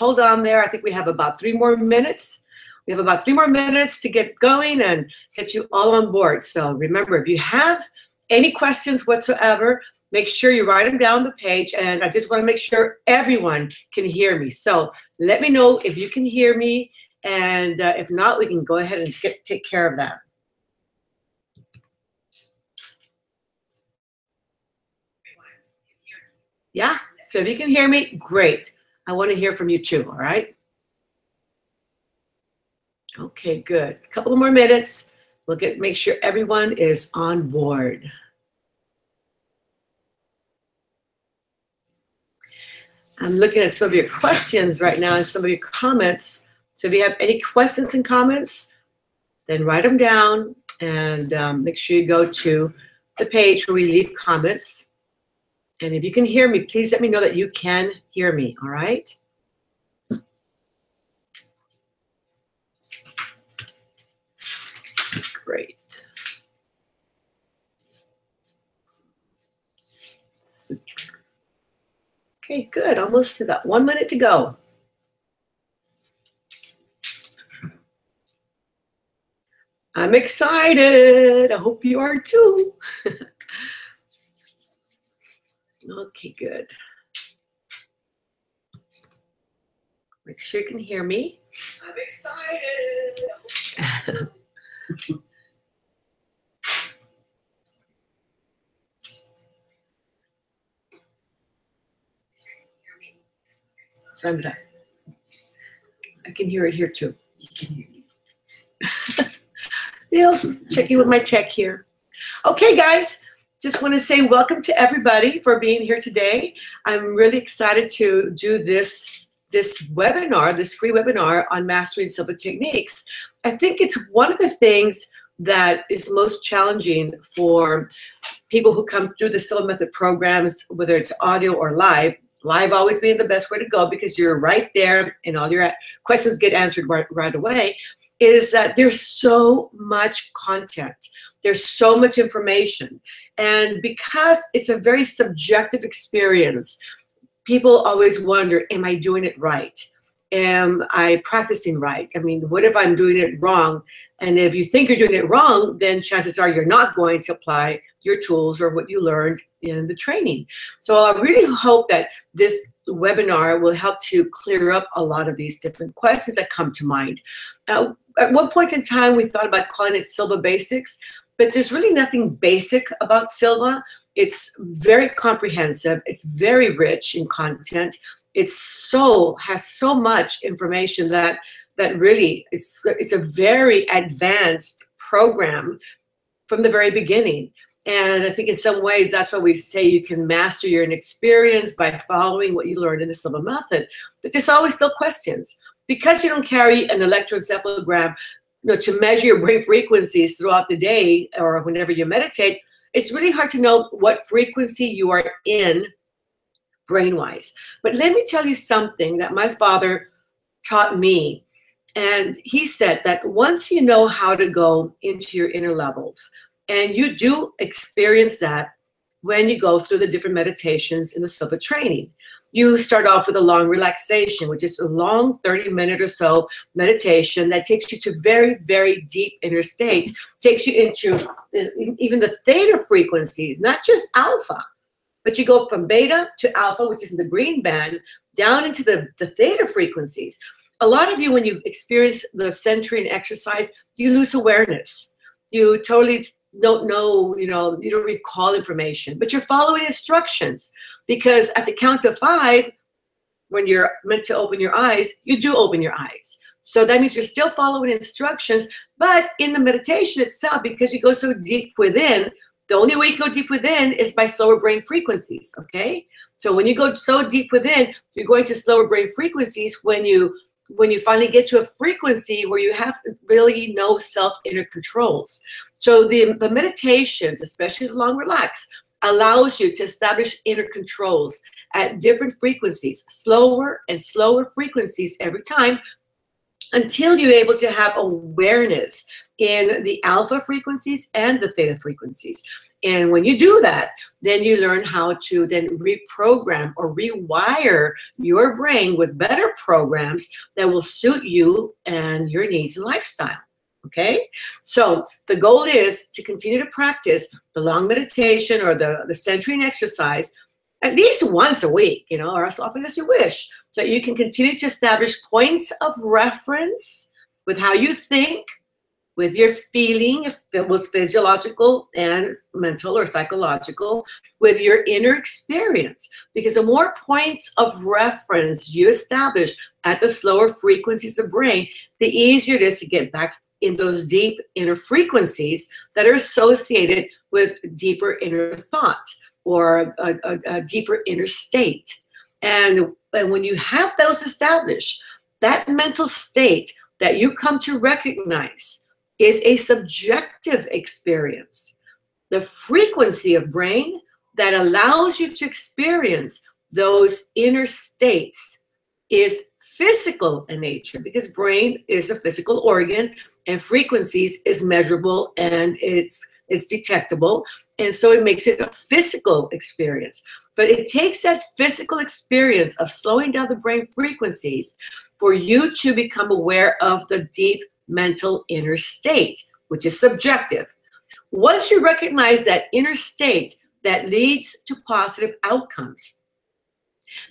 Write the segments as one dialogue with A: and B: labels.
A: hold on there. I think we have about three more minutes. We have about three more minutes to get going and get you all on board. So remember, if you have any questions whatsoever, make sure you write them down the page. And I just want to make sure everyone can hear me. So let me know if you can hear me. And uh, if not, we can go ahead and get take care of that. Yeah? So if you can hear me, great. I want to hear from you too, all right? Okay, good. A couple more minutes. We'll get make sure everyone is on board. I'm looking at some of your questions right now and some of your comments. So if you have any questions and comments, then write them down and um, make sure you go to the page where we leave comments. And if you can hear me, please let me know that you can hear me, all right? Great. Super. Okay, good. Almost about one minute to go. I'm excited. I hope you are too. Okay, good. Make sure you can hear me. I'm excited. Sandra, I can hear it here too. You can hear me. Neil's checking with my tech here. Okay, guys, just want to say welcome to everybody for being here today. I'm really excited to do this this webinar, this free webinar on mastering Silva techniques. I think it's one of the things that is most challenging for people who come through the Silva method programs, whether it's audio or live. Live always being the best way to go because you're right there and all your questions get answered right, right away. Is that there's so much content. There's so much information. And because it's a very subjective experience, people always wonder, am I doing it right? Am I practicing right? I mean, what if I'm doing it wrong? And if you think you're doing it wrong, then chances are you're not going to apply your tools or what you learned in the training. So I really hope that this webinar will help to clear up a lot of these different questions that come to mind. Uh, at one point in time, we thought about calling it Silva Basics, but there's really nothing basic about Silva. It's very comprehensive. It's very rich in content. It's so has so much information that that really it's it's a very advanced program from the very beginning. And I think in some ways that's why we say you can master your experience by following what you learned in the Silva method. But there's always still questions. Because you don't carry an electroencephalogram you know, to measure your brain frequencies throughout the day or whenever you meditate, it's really hard to know what frequency you are in brain-wise. But let me tell you something that my father taught me. And he said that once you know how to go into your inner levels, and you do experience that when you go through the different meditations in the Silva training you start off with a long relaxation, which is a long 30 minute or so meditation that takes you to very, very deep inner states, takes you into even the theta frequencies, not just alpha, but you go from beta to alpha, which is in the green band, down into the, the theta frequencies. A lot of you, when you experience the centering exercise, you lose awareness. You totally don't know, you know, you don't recall information, but you're following instructions because at the count of five, when you're meant to open your eyes, you do open your eyes. So that means you're still following instructions, but in the meditation itself, because you go so deep within, the only way you go deep within is by slower brain frequencies, okay? So when you go so deep within, you're going to slower brain frequencies when you when you finally get to a frequency where you have really no self inner controls. So the, the meditations, especially the long relax, allows you to establish inner controls at different frequencies, slower and slower frequencies every time until you're able to have awareness in the alpha frequencies and the theta frequencies. And when you do that, then you learn how to then reprogram or rewire your brain with better programs that will suit you and your needs and lifestyle. Okay, so the goal is to continue to practice the long meditation or the, the centering exercise at least once a week, you know, or as often as you wish, so you can continue to establish points of reference with how you think, with your feeling, if it was physiological and mental or psychological, with your inner experience. Because the more points of reference you establish at the slower frequencies of brain, the easier it is to get back in those deep inner frequencies that are associated with deeper inner thought or a, a, a deeper inner state. And, and when you have those established, that mental state that you come to recognize is a subjective experience. The frequency of brain that allows you to experience those inner states is physical in nature because brain is a physical organ and frequencies is measurable and it's it's detectable. And so it makes it a physical experience. But it takes that physical experience of slowing down the brain frequencies for you to become aware of the deep mental inner state which is subjective. Once you recognize that inner state that leads to positive outcomes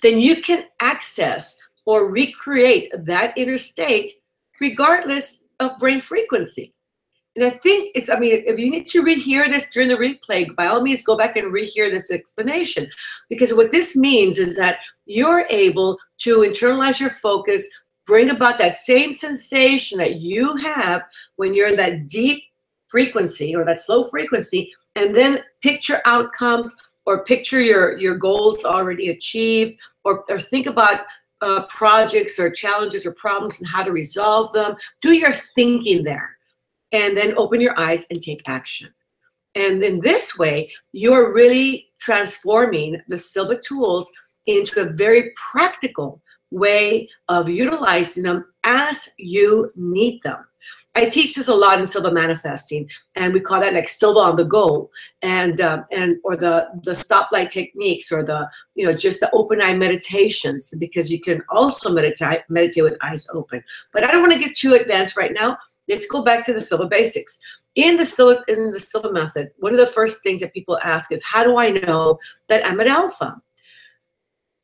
A: then you can access or recreate that inner state regardless of brain frequency. And I think it's, I mean, if you need to rehear this during the replay, by all means, go back and rehear this explanation. Because what this means is that you're able to internalize your focus, bring about that same sensation that you have when you're in that deep frequency or that slow frequency, and then picture outcomes or picture your, your goals already achieved or, or think about uh, projects or challenges or problems and how to resolve them. Do your thinking there and then open your eyes and take action. And in this way, you're really transforming the Silva tools into a very practical way of utilizing them as you need them. I teach this a lot in Silva manifesting, and we call that like Silva on the go, and uh, and or the the stoplight techniques, or the you know just the open eye meditations, because you can also meditate meditate with eyes open. But I don't want to get too advanced right now. Let's go back to the Silva basics. In the Silva in the Silva method, one of the first things that people ask is, how do I know that I'm at alpha?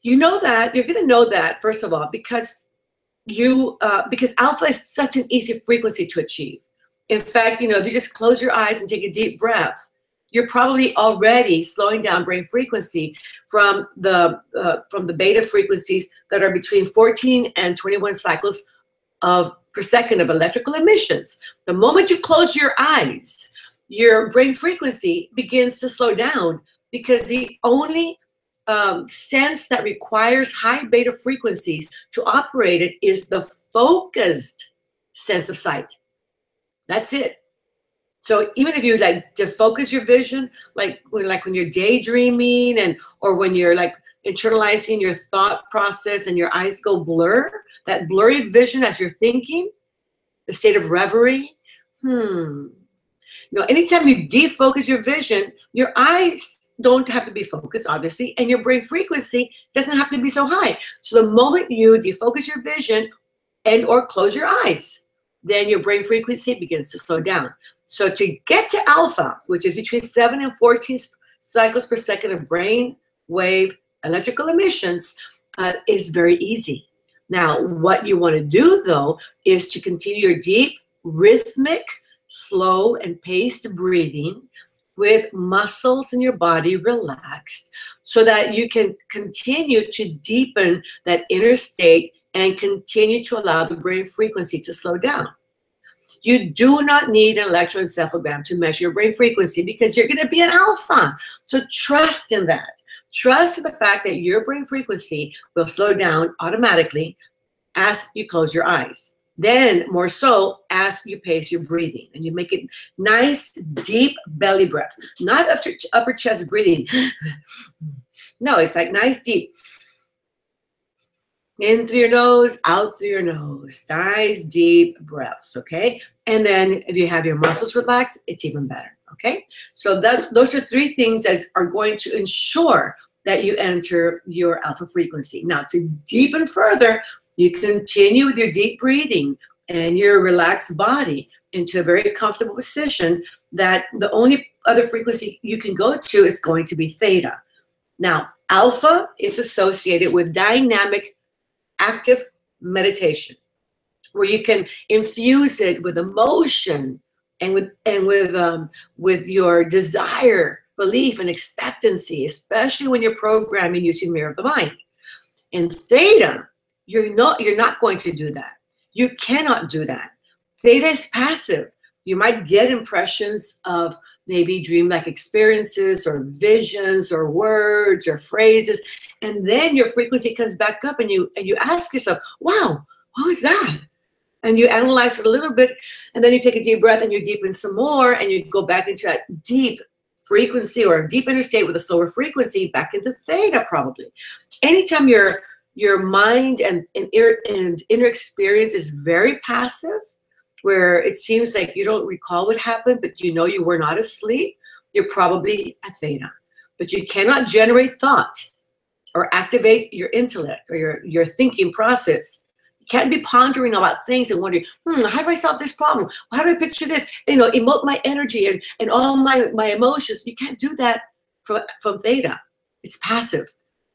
A: You know that you're going to know that first of all because you uh, because alpha is such an easy frequency to achieve. In fact, you know, if you just close your eyes and take a deep breath, you're probably already slowing down brain frequency from the uh, from the beta frequencies that are between 14 and 21 cycles of per second of electrical emissions. The moment you close your eyes, your brain frequency begins to slow down because the only um, sense that requires high beta frequencies to operate it is the focused sense of sight. That's it. So even if you like to focus your vision, like when like when you're daydreaming and or when you're like internalizing your thought process and your eyes go blur, that blurry vision as you're thinking, the state of reverie, hmm. You know, anytime you defocus your vision, your eyes don't have to be focused, obviously, and your brain frequency doesn't have to be so high. So the moment you defocus your vision and or close your eyes, then your brain frequency begins to slow down. So to get to alpha, which is between 7 and 14 cycles per second of brain wave electrical emissions, uh, is very easy. Now, what you want to do, though, is to continue your deep, rhythmic, slow, and paced breathing with muscles in your body relaxed so that you can continue to deepen that inner state and continue to allow the brain frequency to slow down. You do not need an electroencephalogram to measure your brain frequency because you're going to be an alpha. So trust in that. Trust in the fact that your brain frequency will slow down automatically as you close your eyes. Then, more so, as you pace your breathing and you make it nice, deep belly breath, not upper, upper chest breathing. no, it's like nice, deep. In through your nose, out through your nose. Nice, deep breaths, okay? And then if you have your muscles relaxed, it's even better. Okay, so that those are three things that are going to ensure that you enter your alpha frequency. Now, to deepen further, you continue with your deep breathing and your relaxed body into a very comfortable position that the only other frequency you can go to is going to be theta. Now, alpha is associated with dynamic active meditation where you can infuse it with emotion and with and with um, with your desire belief and expectancy especially when you're programming using mirror of the mind and theta you're not you're not going to do that. You cannot do that. Theta is passive. You might get impressions of maybe dream-like experiences or visions or words or phrases and then your frequency comes back up and you and you ask yourself wow what was that? And you analyze it a little bit and then you take a deep breath and you deepen some more and you go back into that deep frequency or deep inner state with a slower frequency back into theta probably. Anytime your your mind and, and, and inner experience is very passive where it seems like you don't recall what happened but you know you were not asleep you're probably at theta but you cannot generate thought or activate your intellect or your, your thinking process can't be pondering about things and wondering, hmm, how do I solve this problem? How do I picture this? You know, emote my energy and, and all my, my emotions. You can't do that from, from theta. It's passive.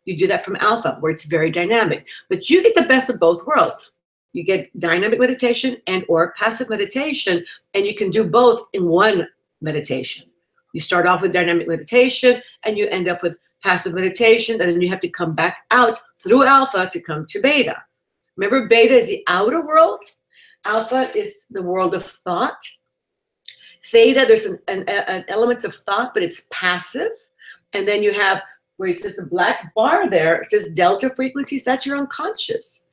A: You do that from alpha, where it's very dynamic. But you get the best of both worlds. You get dynamic meditation and or passive meditation, and you can do both in one meditation. You start off with dynamic meditation, and you end up with passive meditation, and then you have to come back out through alpha to come to beta. Remember, beta is the outer world. Alpha is the world of thought. Theta, there's an, an, an element of thought, but it's passive. And then you have where it says the black bar there, says delta frequencies, that's your unconscious.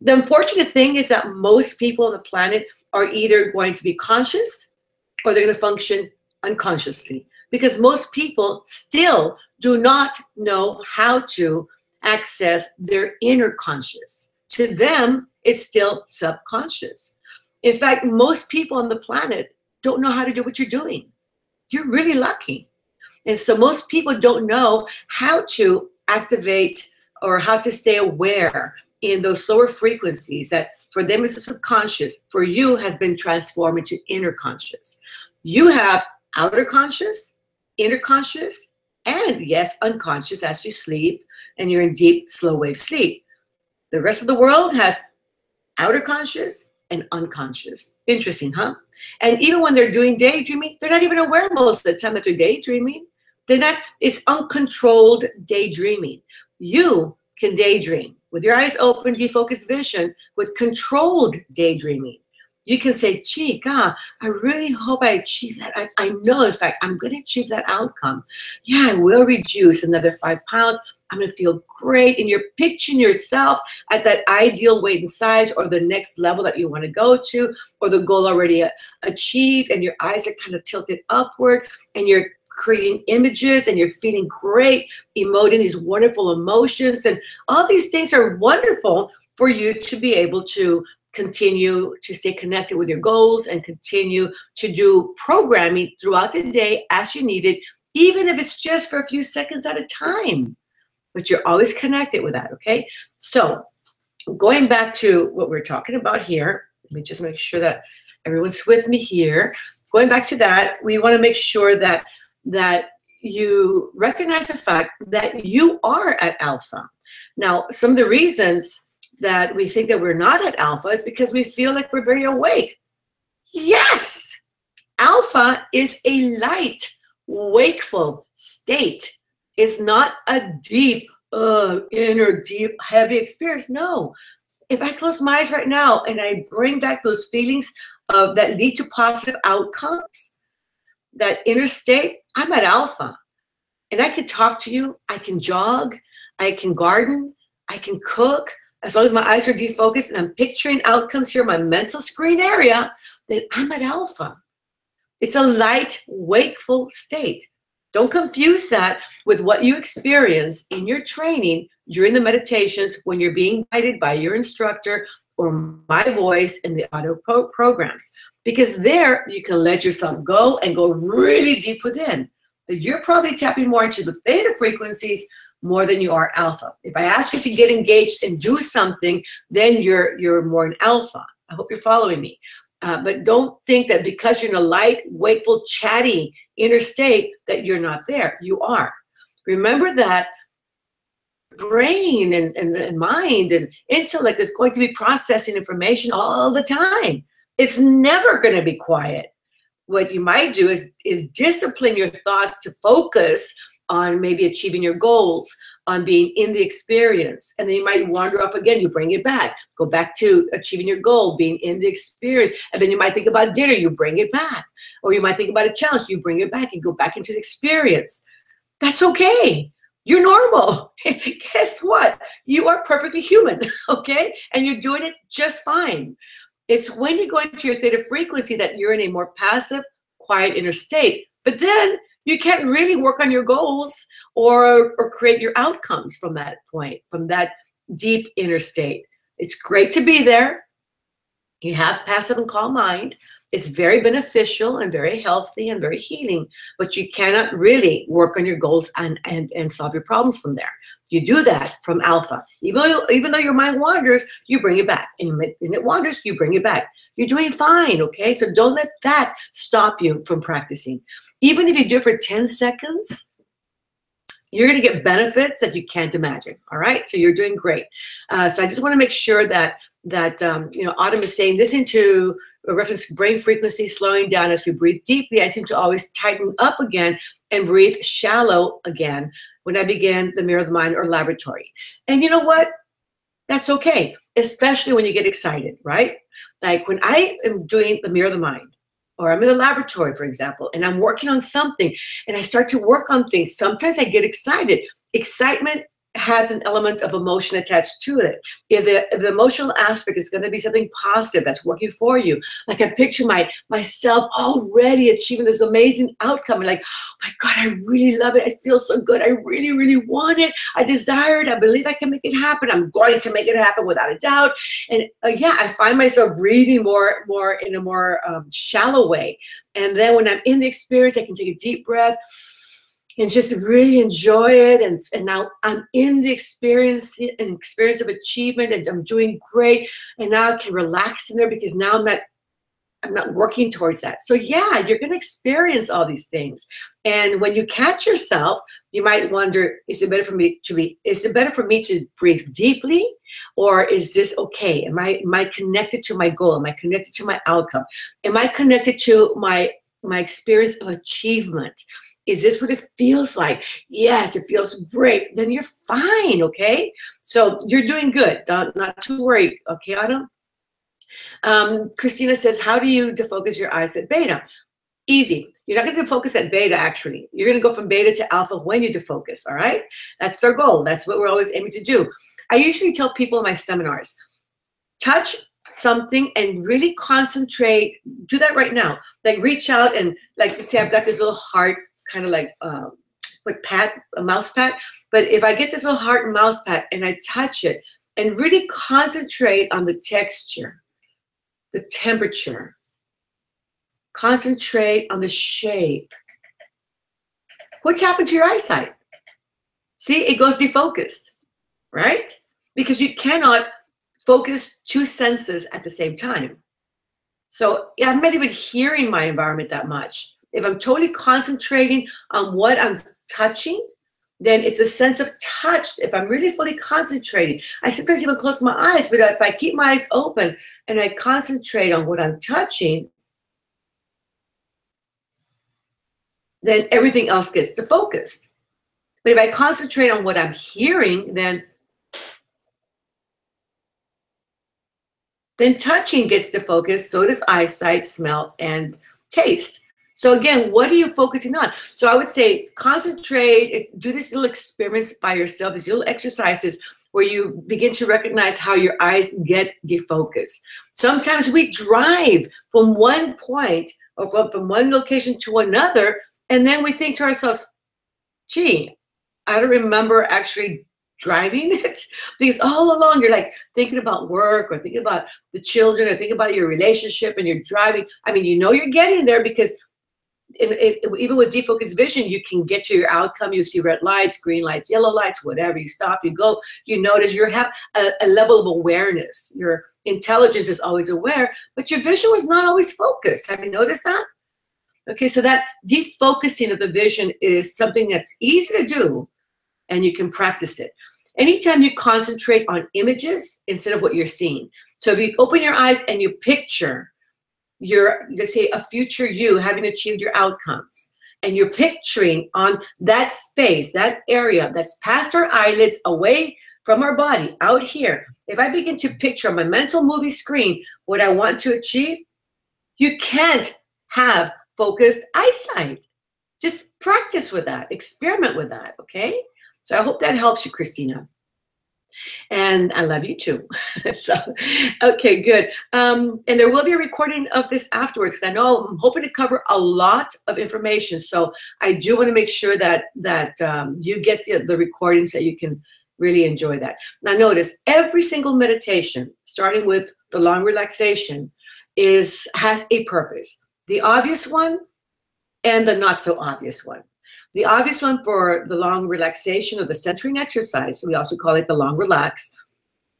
A: The unfortunate thing is that most people on the planet are either going to be conscious or they're going to function unconsciously because most people still do not know how to access their inner conscious to them, it's still subconscious. In fact, most people on the planet don't know how to do what you're doing. You're really lucky. And so most people don't know how to activate or how to stay aware in those lower frequencies that for them is a subconscious, for you has been transformed into inner conscious. You have outer conscious, inner conscious, and yes, unconscious as you sleep and you're in deep, slow wave sleep. The rest of the world has outer conscious and unconscious. Interesting, huh? And even when they're doing daydreaming, they're not even aware most of the time that they're daydreaming. They're not, it's uncontrolled daydreaming. You can daydream with your eyes open, defocused vision, with controlled daydreaming. You can say, gee, God, I really hope I achieve that. I, I know, in fact, I'm going to achieve that outcome. Yeah, I will reduce another five pounds. I'm going to feel great. And you're picturing yourself at that ideal weight and size or the next level that you want to go to or the goal already uh, achieved. And your eyes are kind of tilted upward and you're creating images and you're feeling great, emoting these wonderful emotions. And all these things are wonderful for you to be able to continue to stay connected with your goals and continue to do programming throughout the day as you need it, even if it's just for a few seconds at a time but you're always connected with that, okay? So going back to what we're talking about here, let me just make sure that everyone's with me here. Going back to that, we want to make sure that that you recognize the fact that you are at alpha. Now, some of the reasons that we think that we're not at alpha is because we feel like we're very awake. Yes, alpha is a light, wakeful state It's not a deep, uh, inner, deep, heavy experience. No. If I close my eyes right now and I bring back those feelings of that lead to positive outcomes, that inner state, I'm at alpha. And I can talk to you, I can jog, I can garden, I can cook. As long as my eyes are defocused and I'm picturing outcomes here my mental screen area, then I'm at alpha. It's a light, wakeful state. Don't confuse that with what you experience in your training during the meditations when you're being guided by your instructor or my voice in the auto pro programs. Because there you can let yourself go and go really deep within. But you're probably tapping more into the theta frequencies more than you are alpha. If I ask you to get engaged and do something, then you're you're more in alpha. I hope you're following me. Uh, but don't think that because you're in a light, wakeful, chatty inner state that you're not there. You are. Remember that brain and, and, and mind and intellect is going to be processing information all the time. It's never going to be quiet. What you might do is, is discipline your thoughts to focus on maybe achieving your goals, on being in the experience. And then you might wander off again, you bring it back, go back to achieving your goal, being in the experience. And then you might think about dinner, you bring it back. Or you might think about a challenge, you bring it back and go back into the experience. That's okay. You're normal. Guess what? You are perfectly human, okay? And you're doing it just fine. It's when you go into your theta frequency that you're in a more passive, quiet inner state. But then you can't really work on your goals or, or create your outcomes from that point, from that deep inner state. It's great to be there. You have passive and calm mind. It's very beneficial and very healthy and very healing, but you cannot really work on your goals and, and, and solve your problems from there. You do that from alpha. Even though, even though your mind wanders, you bring it back. And, you, and it wanders, you bring it back. You're doing fine, okay? So don't let that stop you from practicing. Even if you do it for 10 seconds, you're going to get benefits that you can't imagine. All right, so you're doing great. Uh, so I just want to make sure that that um, you know Autumn is saying listen to a reference brain frequency slowing down as we breathe deeply. I seem to always tighten up again and breathe shallow again when I begin the mirror of the mind or laboratory. And you know what? That's okay, especially when you get excited, right? Like when I am doing the mirror of the mind, or I'm in the laboratory, for example, and I'm working on something and I start to work on things, sometimes I get excited. Excitement has an element of emotion attached to it. If the, if the emotional aspect is going to be something positive that's working for you, like I picture my myself already achieving this amazing outcome, and like, oh my God, I really love it. I feel so good. I really, really want it. I desire it. I believe I can make it happen. I'm going to make it happen without a doubt. And uh, yeah, I find myself breathing more, more in a more um, shallow way. And then when I'm in the experience, I can take a deep breath and just really enjoy it. And, and now I'm in the experience and experience of achievement and I'm doing great. And now I can relax in there because now I'm not I'm not working towards that. So yeah, you're going to experience all these things. And when you catch yourself, you might wonder, is it better for me to be, is it better for me to breathe deeply? Or is this okay? Am I, am I connected to my goal? Am I connected to my outcome? Am I connected to my, my experience of achievement? Is this what it feels like? Yes, it feels great. Then you're fine, okay? So you're doing good. Don't, not to worry, okay, Autumn? Um, Christina says, how do you defocus your eyes at beta? Easy. You're not going to focus at beta, actually. You're going to go from beta to alpha when you defocus, all right? That's our goal. That's what we're always aiming to do. I usually tell people in my seminars, touch something and really concentrate. Do that right now. Like reach out and like, say I've got this little heart kind of like um, like pat, a mouse pad. But if I get this little heart mouse pad and I touch it and really concentrate on the texture, the temperature, concentrate on the shape, what's happened to your eyesight? See, it goes defocused, right? Because you cannot focus two senses at the same time. So yeah, I'm not even hearing my environment that much if I'm totally concentrating on what I'm touching, then it's a sense of touch. If I'm really fully concentrating, I sometimes even close my eyes, but if I keep my eyes open and I concentrate on what I'm touching, then everything else gets defocused. But if I concentrate on what I'm hearing, then then touching gets to focus. so does eyesight, smell, and taste. So again, what are you focusing on? So I would say concentrate, eh, do these little experiments by yourself, these little exercises where you begin to recognize how your eyes get defocused. Sometimes we drive from one point or from one location to another, and then we think to ourselves, gee, I don't remember actually driving it because all along you're like thinking about work or thinking about the children or thinking about your relationship and you're driving i mean you know you're getting there because in, in, even with defocused vision you can get to your outcome. You see red lights green lights yellow lights whatever. You stop you go you notice you have a, a level of awareness. Your intelligence is always aware but your vision is not always focused. Have you noticed that? Okay so that defocusing of the vision is something that's easy to do and you can practice it. Anytime you concentrate on images instead of what you're seeing. So if you open your eyes and you picture your, let's say, a future you having achieved your outcomes, and you're picturing on that space, that area that's past our eyelids, away from our body, out here. If I begin to picture on my mental movie screen what I want to achieve, you can't have focused eyesight. Just practice with that, experiment with that, okay? So I hope that helps you, Christina. And I love you too. so, okay, good. Um, and there will be a recording of this afterwards because I know I'm hoping to cover a lot of information. So I do want to make sure that that um, you get the, the recordings that you can really enjoy that. Now notice every single meditation, starting with the long relaxation, is has a purpose. The obvious one and the not so obvious one. The obvious one for the long relaxation or the centering exercise, we also call it the long relax.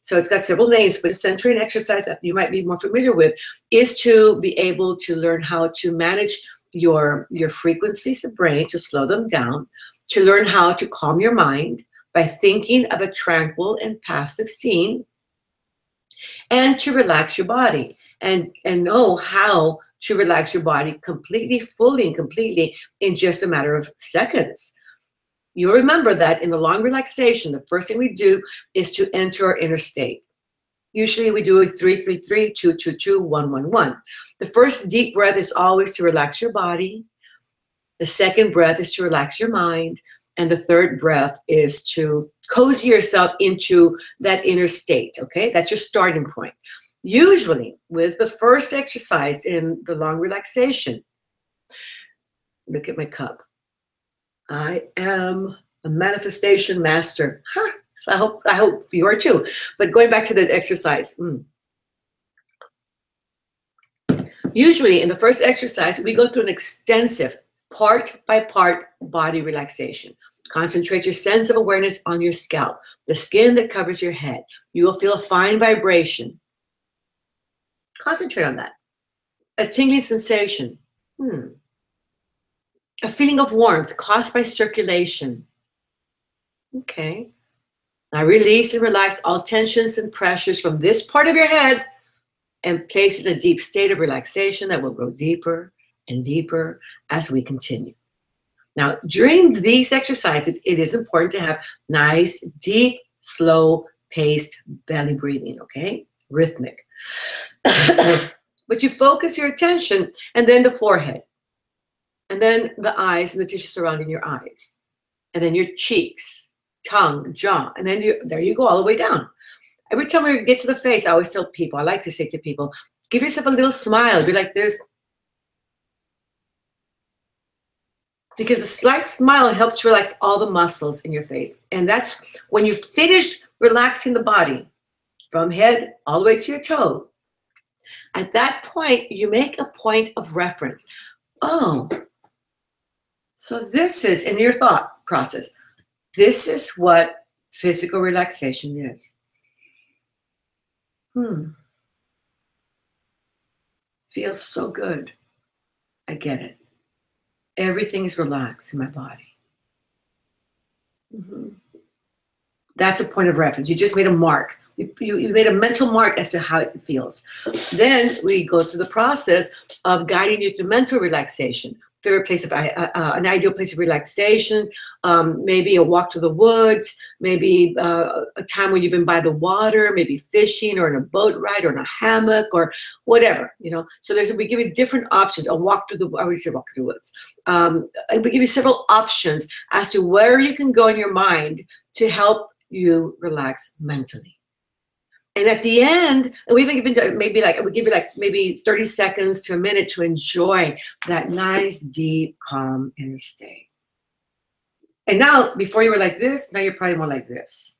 A: So it's got several names, but the centering exercise that you might be more familiar with is to be able to learn how to manage your, your frequencies of brain, to slow them down, to learn how to calm your mind by thinking of a tranquil and passive scene, and to relax your body and, and know how to relax your body completely, fully, and completely in just a matter of seconds. You'll remember that in the long relaxation, the first thing we do is to enter our inner state. Usually we do a 333, 222, 111. The first deep breath is always to relax your body. The second breath is to relax your mind. And the third breath is to cozy yourself into that inner state. Okay, that's your starting point. Usually, with the first exercise in the long relaxation, look at my cup. I am a manifestation master. Huh. So I hope I hope you are too. But going back to the exercise. Mm. Usually in the first exercise, we go through an extensive part by part body relaxation. Concentrate your sense of awareness on your scalp, the skin that covers your head. You will feel a fine vibration. Concentrate on that. A tingling sensation. Hmm. A feeling of warmth caused by circulation. Okay. Now release and relax all tensions and pressures from this part of your head and place it in a deep state of relaxation that will grow deeper and deeper as we continue. Now, during these exercises, it is important to have nice, deep, slow paced belly breathing, okay? Rhythmic. but you focus your attention and then the forehead, and then the eyes and the tissue surrounding your eyes, and then your cheeks, tongue, jaw, and then you there you go all the way down. Every time we get to the face, I always tell people, I like to say to people, give yourself a little smile, be like this. Because a slight smile helps relax all the muscles in your face. And that's when you finish relaxing the body from head all the way to your toe, at that point, you make a point of reference. Oh, so this is in your thought process. This is what physical relaxation is. Hmm. Feels so good. I get it. Everything is relaxed in my body. Mm-hmm. That's a point of reference. You just made a mark. You, you, made a mental mark as to how it feels. Then we go through the process of guiding you to mental relaxation. Favorite place of uh, uh, an ideal place of relaxation, um, maybe a walk to the woods, maybe uh, a time when you've been by the water, maybe fishing or in a boat ride or in a hammock or whatever, you know. So there's we give you different options. A walk to the I would say walk through the woods. Um, we give you several options as to where you can go in your mind to help you relax mentally. And at the end, we even give maybe like we give you like maybe 30 seconds to a minute to enjoy that nice, deep, calm inner state. And now, before you were like this, now you're probably more like this.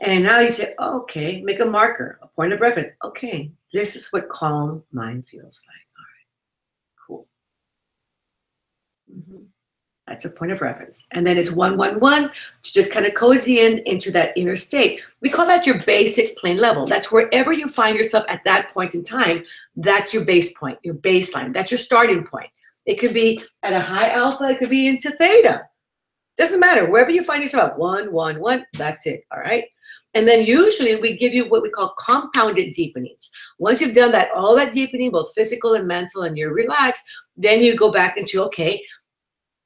A: And now you say, okay, make a marker, a point of reference. Okay, this is what calm mind feels like. All right, cool. Mm-hmm. That's a point of reference. And then it's 111 to just kind of cozy in into that inner state. We call that your basic plane level. That's wherever you find yourself at that point in time, that's your base point, your baseline. That's your starting point. It could be at a high alpha, it could be into theta. Doesn't matter. Wherever you find yourself, one, one, one, that's it. All right. And then usually we give you what we call compounded deepenings. Once you've done that, all that deepening, both physical and mental, and you're relaxed, then you go back into, okay,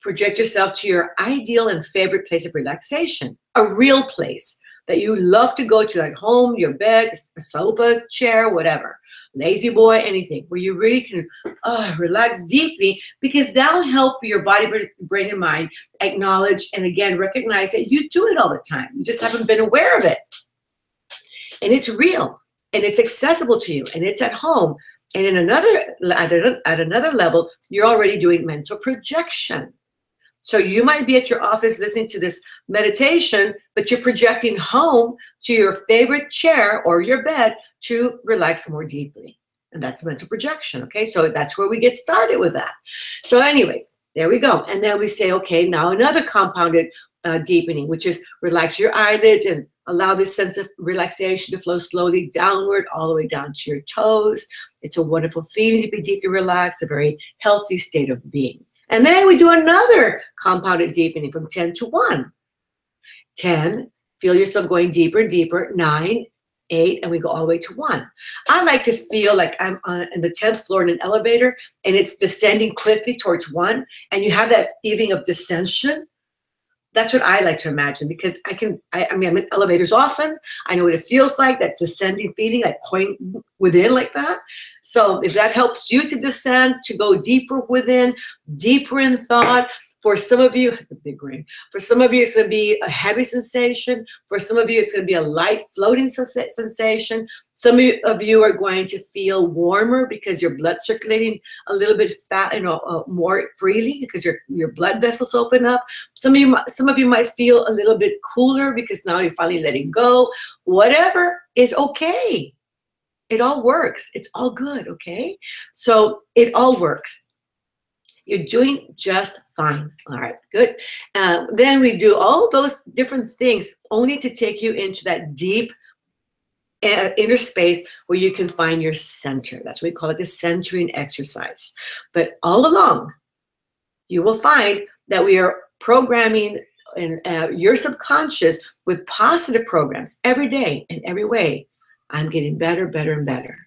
A: project yourself to your ideal and favorite place of relaxation, a real place that you love to go to, like home, your bed, a sofa, chair, whatever, lazy boy, anything, where you really can uh, relax deeply because that'll help your body, brain, and mind acknowledge and again recognize that you do it all the time. You just haven't been aware of it. And it's real and it's accessible to you and it's at home. And in another at another level, you're already doing mental projection. So you might be at your office listening to this meditation, but you're projecting home to your favorite chair or your bed to relax more deeply. And that's mental projection. Okay. So that's where we get started with that. So, anyways, there we go. And then we say, okay, now another compounded uh, deepening, which is relax your eyelids and allow this sense of relaxation to flow slowly downward, all the way down to your toes. It's a wonderful feeling to be deeply relaxed, a very healthy state of being. And then we do another compounded deepening from 10 to 1. 10, feel yourself going deeper and deeper. 9, 8, and we go all the way to 1. I like to feel like I'm on, the 10th floor in an elevator and it's descending quickly towards 1, and you have that feeling of descension that's what I like to imagine because I can, I, I, mean, I'm in elevators often. I know what it feels like, that descending feeling, that going within like that. So if that helps you to descend, to go deeper within, deeper in thought, for some of you, the big ring. For some of you, it's going to be a heavy sensation. For some of you, it's going to be a light floating sensation. Some of you are going to feel warmer because your blood circulating a little bit fat, you know, uh, more freely because your your blood vessels open up. Some of you, some of you might feel a little bit cooler because now you're finally letting go. Whatever is okay. It all works. It's all good. Okay, so it all works. You're doing just fine. All right, good. Uh, then we do all those different things only to take you into that deep uh, inner space where you can find your center. That's what we call it the centering exercise. But all along, you will find that we are programming in, uh, your subconscious with positive programs every day in every way. I'm getting better, better, and better.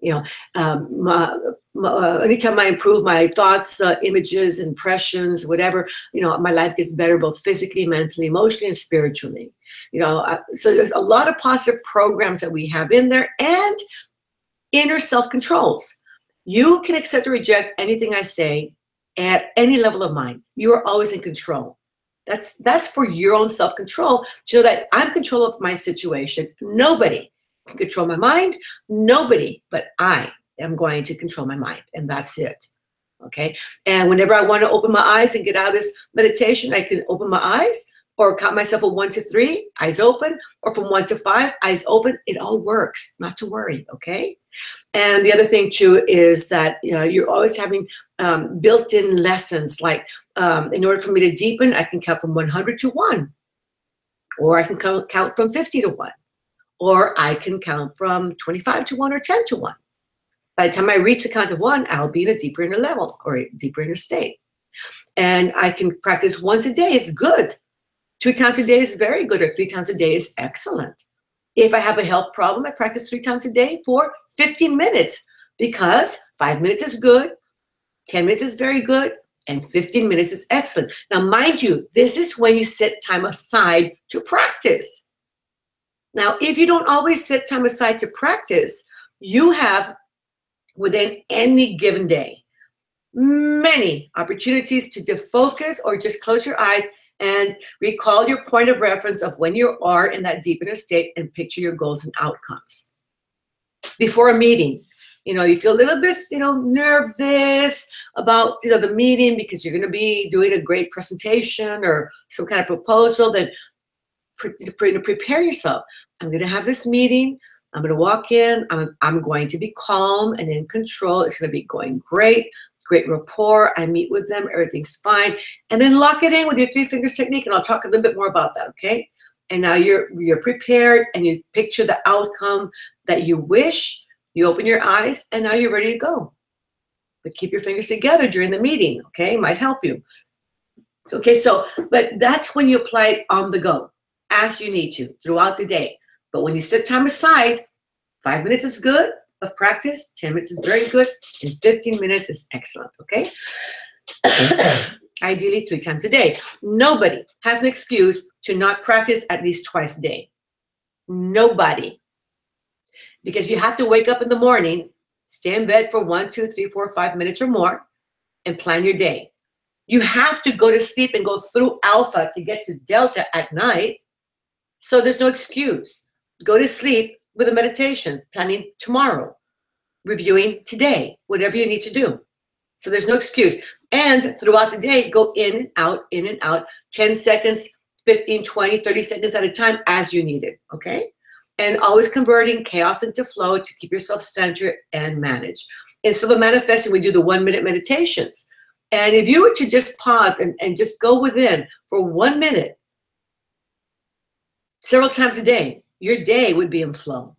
A: You know, um, uh, anytime I improve my thoughts, uh, images, impressions, whatever, you know, my life gets better both physically, mentally, emotionally, and spiritually. You know, uh, so there's a lot of positive programs that we have in there and inner self controls. You can accept or reject anything I say at any level of mind. You are always in control. That's that's for your own self control to know that I'm control of my situation. Nobody can control my mind. Nobody but I am going to control my mind, and that's it. Okay. And whenever I want to open my eyes and get out of this meditation, I can open my eyes or count myself from one to three, eyes open, or from one to five, eyes open. It all works, not to worry. Okay. And the other thing too is that you know, you're always having um, built-in lessons. Like um, in order for me to deepen, I can count from 100 to one, or I can count from 50 to one, or I can count from 25 to one or 10 to one. By the time I reach the count of one, I'll be in a deeper inner level or a deeper inner state. And I can practice once a day is good. Two times a day is very good, or three times a day is excellent. If I have a health problem, I practice three times a day for 15 minutes because five minutes is good, 10 minutes is very good, and 15 minutes is excellent. Now, mind you, this is when you set time aside to practice. Now, if you don't always set time aside to practice, you have within any given day. Many opportunities to defocus or just close your eyes and recall your point of reference of when you are in that deep inner state and picture your goals and outcomes. Before a meeting, you know, you feel a little bit, you know, nervous about, you know, the meeting because you're going to be doing a great presentation or some kind of proposal, then pre- prepare yourself. I'm going to have this meeting. I'm going to walk in. I'm, I'm going to be calm and in control. It's going to be going great, great rapport. I meet with them. Everything's fine. And then lock it in with your three fingers technique. And I'll talk a little bit more about that. Okay. And now you're, you're prepared and you picture the outcome that you wish. You open your eyes and now you're ready to go. But keep your fingers together during the meeting. Okay. Might help you. Okay. So, but that's when you apply it on the go as you need to throughout the day. But when you set time aside, five minutes is good of practice, 10 minutes is very good, and 15 minutes is excellent, okay? Ideally, three times a day. Nobody has an excuse to not practice at least twice a day. Nobody. Because you have to wake up in the morning, stay in bed for one, two, three, four, five minutes or more, and plan your day. You have to go to sleep and go through alpha to get to delta at night. So there's no excuse. Go to sleep with a meditation, planning tomorrow, reviewing today, whatever you need to do. So there's no excuse. And throughout the day, go in and out, in and out, 10 seconds, 15, 20, 30 seconds at a time as you need it. Okay. And always converting chaos into flow to keep yourself centered and managed. Instead of manifesting, we do the one minute meditations. And if you were to just pause and, and just go within for one minute, several times a day, your day would be in flow.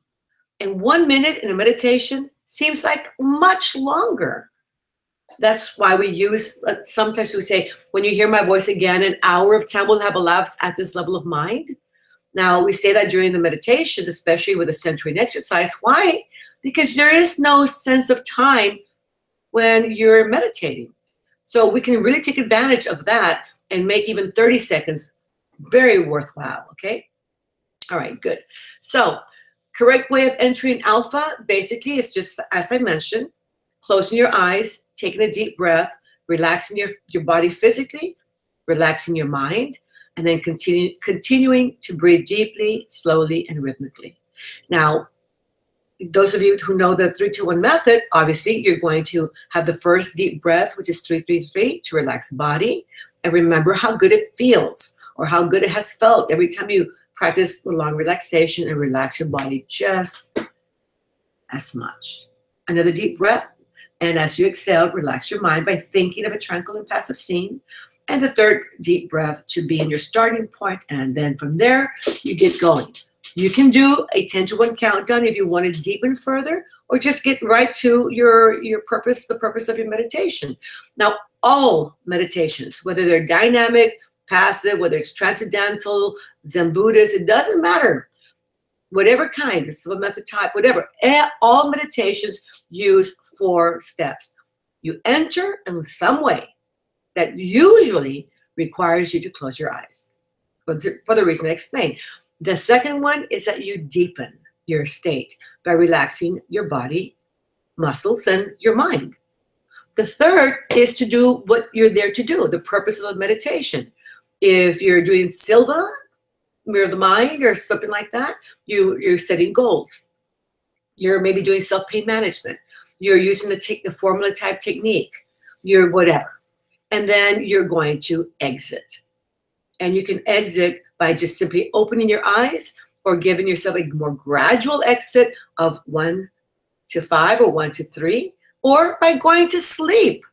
A: And one minute in a meditation seems like much longer. That's why we use, uh, sometimes we say, when you hear my voice again, an hour of time will have elapsed at this level of mind. Now, we say that during the meditations, especially with a centering exercise. Why? Because there is no sense of time when you're meditating. So we can really take advantage of that and make even 30 seconds very worthwhile, okay? All right, good. So correct way of entering alpha, basically, is just, as I mentioned, closing your eyes, taking a deep breath, relaxing your, your body physically, relaxing your mind, and then continue, continuing to breathe deeply, slowly, and rhythmically. Now, those of you who know the 321 method, obviously, you're going to have the first deep breath, which is 333, to relax body. And remember how good it feels or how good it has felt every time you Practice long relaxation and relax your body just as much. Another deep breath. And as you exhale, relax your mind by thinking of a tranquil and passive scene. And the third deep breath to be in your starting point, And then from there, you get going. You can do a 10 to 1 countdown if you want to deepen further, or just get right to your, your purpose, the purpose of your meditation. Now, all meditations, whether they're dynamic, passive, whether it's transcendental, Zen it doesn't matter. Whatever kind, the Silva method type, whatever. All meditations use four steps. You enter in some way that usually requires you to close your eyes for the, for the reason I explained. The second one is that you deepen your state by relaxing your body, muscles, and your mind. The third is to do what you're there to do, the purpose of the meditation. If you're doing Silva, Mirror the Mind, or something like that, you, you're setting goals. You're maybe doing self pain management. You're using the, te- the formula type technique. You're whatever. And then you're going to exit. And you can exit by just simply opening your eyes or giving yourself a more gradual exit of one to five or one to three, or by going to sleep.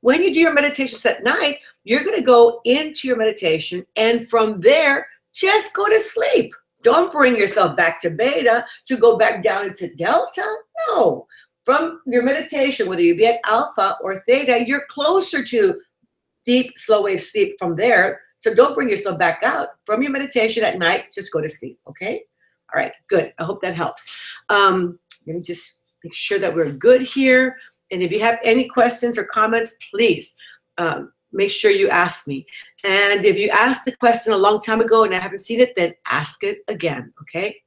A: When you do your meditations at night, you're going to go into your meditation and from there, just go to sleep. Don't bring yourself back to beta to go back down into delta. No. From your meditation, whether you be at alpha or theta, you're closer to deep, slow wave sleep from there. So don't bring yourself back out. From your meditation at night, just go to sleep. Okay? All right, good. I hope that helps. Um, let me just make sure that we're good here. And if you have any questions or comments, please um, make sure you ask me. And if you asked the question a long time ago and I haven't seen it, then ask it again, okay?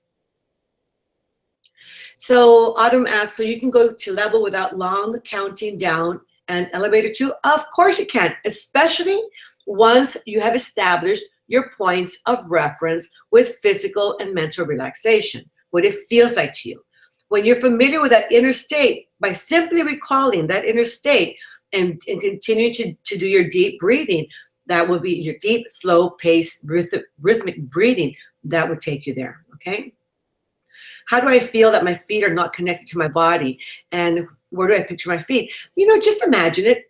A: So Autumn asks, so you can go to level without long counting down and elevator two? Of course you can, especially once you have established your points of reference with physical and mental relaxation, what it feels like to you. When you're familiar with that inner state, by simply recalling that inner state and, and continue to, to do your deep breathing, that would be your deep, slow pace, rhythmic, breathing. That would take you there. Okay. How do I feel that my feet are not connected to my body? And where do I picture my feet? You know, just imagine it.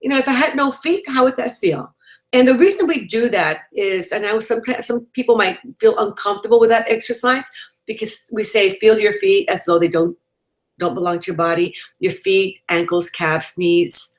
A: You know, if I had no feet, how would that feel? And the reason we do that is, and I sometimes some people might feel uncomfortable with that exercise because we say feel your feet as though they don't don't belong to your body. Your feet, ankles, calves, knees,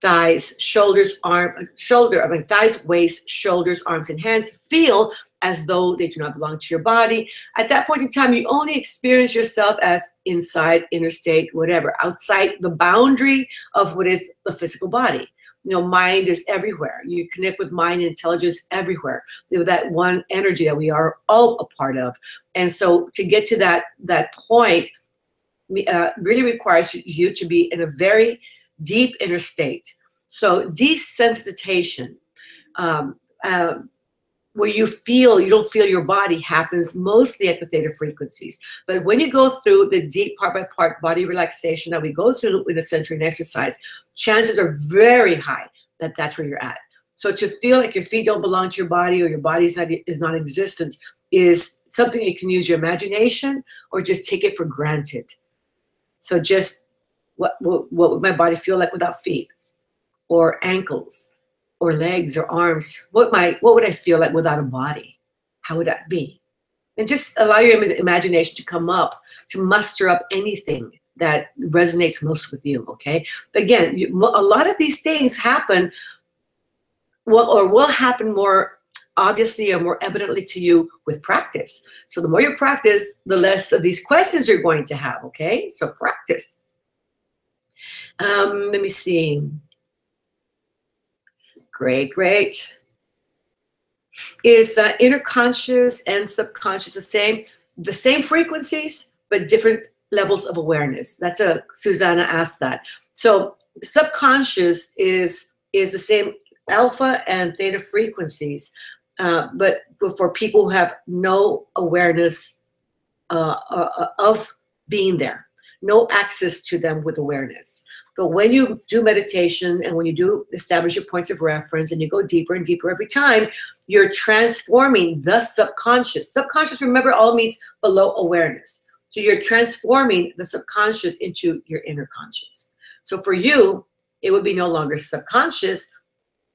A: thighs, shoulders, arm, shoulder, I mean thighs, waist, shoulders, arms, and hands feel as though they do not belong to your body. At that point in time, you only experience yourself as inside, interstate, whatever, outside the boundary of what is the physical body. You know, mind is everywhere. You connect with mind and intelligence everywhere. You know, that one energy that we are all a part of. And so to get to that that point uh, really requires you to be in a very deep inner state. So desensitization, um, uh, where you feel, you don't feel your body happens mostly at the theta frequencies. But when you go through the deep part by part body relaxation that we go through with the centering exercise, chances are very high that that's where you're at. So to feel like your feet don't belong to your body or your body is non-existent is something you can use your imagination or just take it for granted. So just what, what, what would my body feel like without feet or ankles? or legs or arms, what might what would I feel like without a body? How would that be? And just allow your imagination to come up to muster up anything that resonates most with you. Okay. But again, you, a lot of these things happen, well, or will happen more obviously or more evidently to you with practice. So the more you practice, the less of these questions you're going to have. Okay. So practice. Um, let me see. Great, great. Is uh, inner conscious and subconscious the same? The same frequencies, but different levels of awareness. That's a Susanna asked that. So subconscious is is the same alpha and theta frequencies, uh, but for people who have no awareness uh, uh of being there, no access to them with awareness. But when you do meditation and when you do establish your points of reference and you go deeper and deeper every time, you're transforming the subconscious. Subconscious, remember, all means below awareness. So you're transforming the subconscious into your inner conscious. So for you, it would be no longer subconscious,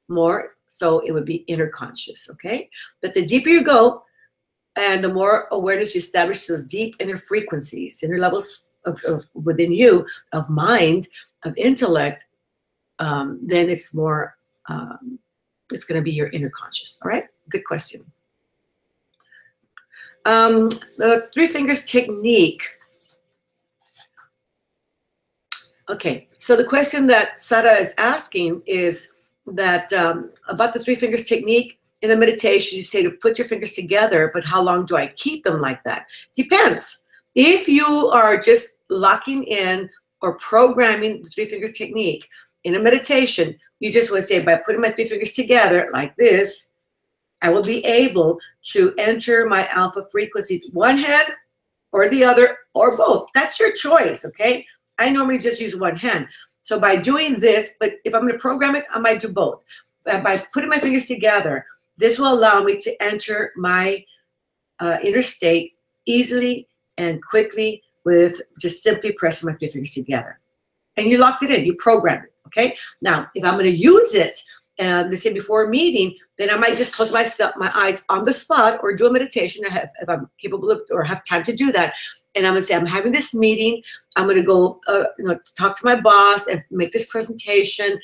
A: more so it would be inner conscious, okay? But the deeper you go, and the more awareness you establish those deep inner frequencies, inner levels of, of within you of mind, of intellect, um, then it's more, um, it's going to be your inner conscious. All right, good question. Um, the three fingers technique. Okay, so the question that Sara is asking is that um, about the three fingers technique. In the meditation, you say to put your fingers together, but how long do I keep them like that? Depends. If you are just locking in or programming the three finger technique in a meditation, you just want to say, by putting my three fingers together like this, I will be able to enter my alpha frequencies, one hand or the other or both. That's your choice, okay? I normally just use one hand. So by doing this, but if I'm going to program it, I might do both. By putting my fingers together, this will allow me to enter my uh, inner state easily and quickly with just simply pressing my fingers together. And you locked it in, you programmed it, okay? Now, if I'm gonna use it, and uh, they say before a meeting, then I might just close myself, my eyes on the spot or do a meditation have, if I'm capable of or have time to do that. And I'm gonna say, I'm having this meeting. I'm gonna go, uh, you know, talk to my boss and make this presentation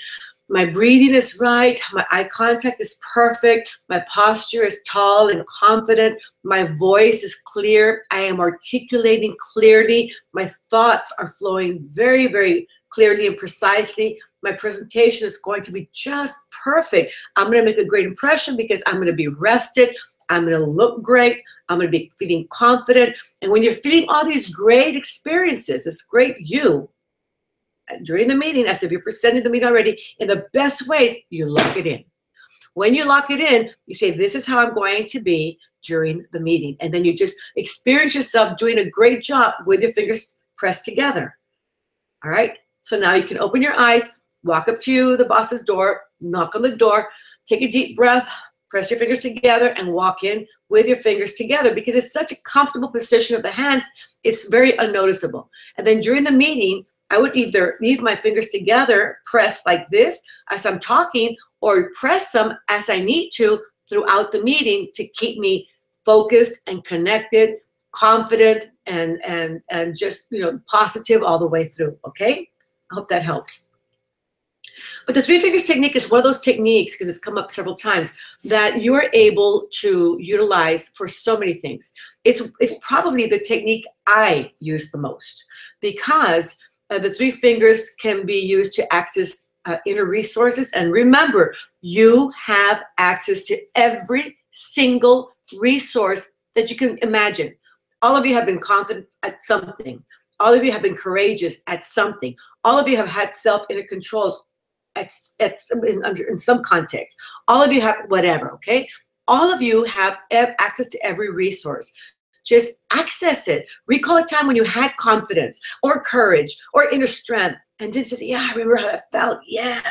A: my breathing is right, my eye contact is perfect, my posture is tall and confident, my voice is clear, I am articulating clearly, my thoughts are flowing very, very clearly and precisely. My presentation is going to be just perfect. I'm going to make a great impression because I'm going to be rested. I'm going to look great. I'm going to be feeling confident. And when you're feeling all these great experiences, this great you, during the meeting as if you're presenting the meeting already in the best ways, you lock it in. When you lock it in, you say, this is how I'm going to be during the meeting. And then you just experience yourself doing a great job with your fingers pressed together. All right. So now you can open your eyes, walk up to the boss's door, knock on the door, take a deep breath, press your fingers together, and walk in with your fingers together because it's such a comfortable position of the hands, it's very unnoticeable. And then during the meeting, I would either leave my fingers together, press like this as I'm talking, or press them as I need to throughout the meeting to keep me focused and connected, confident, and and and just you know positive all the way through. Okay, I hope that helps. But the three fingers technique is one of those techniques, because it's come up several times, that you're able to utilize for so many things. It's, it's probably the technique I use the most because uh, the three fingers can be used to access uh, inner resources. And remember, you have access to every single resource that you can imagine. All of you have been confident at something. All of you have been courageous at something. All of you have had self inner controls at, at in, under, in some context. All of you have whatever, okay? All of you have access to every resource. Just access it. Recall a time when you had confidence or courage or inner strength and just, just yeah, I remember how that felt. Yeah,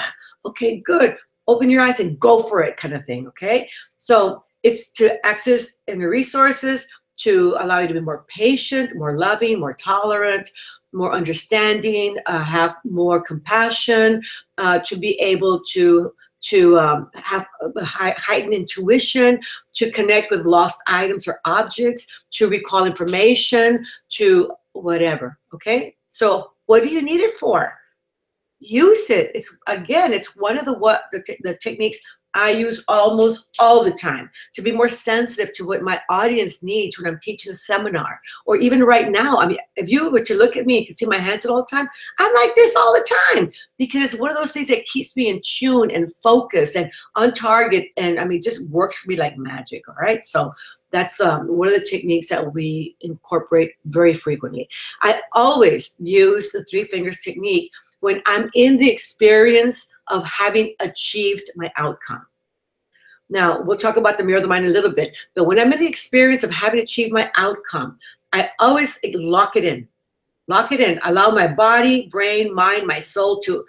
A: okay, good. Open your eyes and go for it, kind of thing, okay? So it's to access inner resources, to allow you to be more patient, more loving, more tolerant, more understanding, uh, have more compassion, uh, to be able to to um, have heightened intuition, to connect with lost items or objects, to recall information, to whatever. Okay, so what do you need it for? Use it. It's again, it's one of the what the, the techniques I use almost all the time to be more sensitive to what my audience needs when I'm teaching a seminar. Or even right now, I mean, if you were to look at me, you can see my hands all the time. I'm like this all the time because it's one of those things that keeps me in tune and focused and on target. And I mean, just works for me like magic. All right. So that's um, one of the techniques that we incorporate very frequently. I always use the three fingers technique when I'm in the experience of having achieved my outcome. Now, we'll talk about the mirror of the mind a little bit, but when I'm in the experience of having achieved my outcome, I always lock it in. Lock it in. Allow my body, brain, mind, my soul to,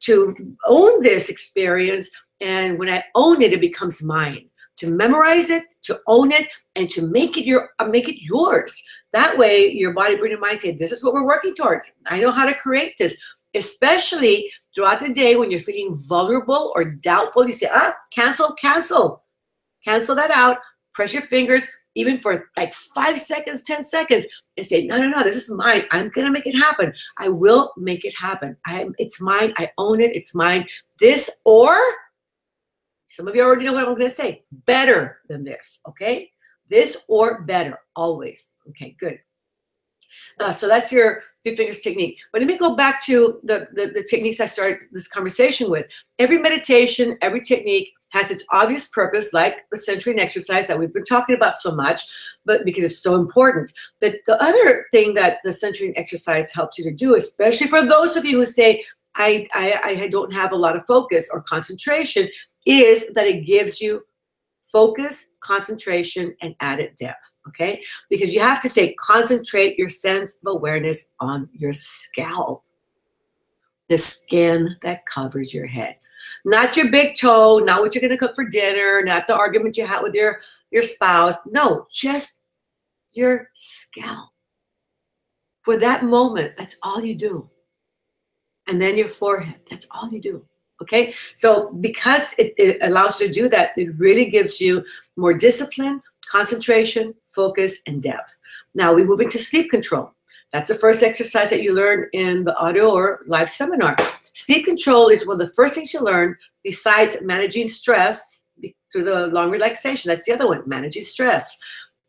A: to own this experience. And when I own it, it becomes mine. To memorize it, to own it, and to make it your uh, make it yours. That way, your body, brain, and mind say, "This is what we're working towards. I know how to create this." Especially throughout the day when you're feeling vulnerable or doubtful, you say, ah, cancel, cancel. Cancel that out. Press your fingers, even for like five seconds, 10 seconds, and say, no, no, no, this is mine. I'm going to make it happen. I will make it happen. I, it's mine. I own it. It's mine. This or, some of you already know what I'm going to say, better than this, okay? This or better, always. Okay, good. Uh, so that's your three fingers technique. But let me go back to the, the, the techniques I started this conversation with. Every meditation, every technique has its obvious purpose, like the centering exercise that we've been talking about so much, but because it's so important. But the other thing that the centering exercise helps you to do, especially for those of you who say, I, I, I don't have a lot of focus or concentration, is that it gives you focus, concentration, and added depth, okay? Because you have to say, concentrate your sense of awareness on your scalp, the skin that covers your head. Not your big toe, not what you're gonna cook for dinner, not the argument you had with your, your spouse. No, just your scalp. For that moment, that's all you do. And then your forehead, that's all you do. Okay, so because it, it, allows you to do that, it really gives you more discipline, concentration, focus, and depth. Now we move into sleep control. That's the first exercise that you learn in the audio or live seminar. Sleep control is one of the first things you learn besides managing stress through the long relaxation. That's the other one, managing stress.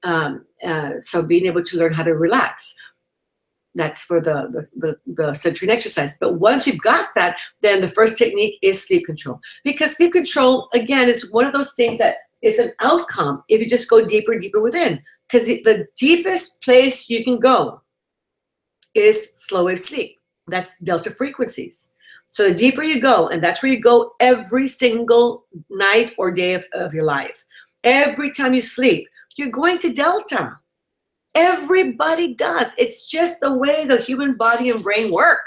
A: Um, uh, so being able to learn how to relax that's for the, the, the, the centering exercise. But once you've got that, then the first technique is sleep control. Because sleep control, again, is one of those things that is an outcome if you just go deeper and deeper within. Because the deepest place you can go is slow wave sleep. That's delta frequencies. So the deeper you go, and that's where you go every single night or day of, of your life. Every time you sleep, you're going to delta. Everybody does. It's just the way the human body and brain work.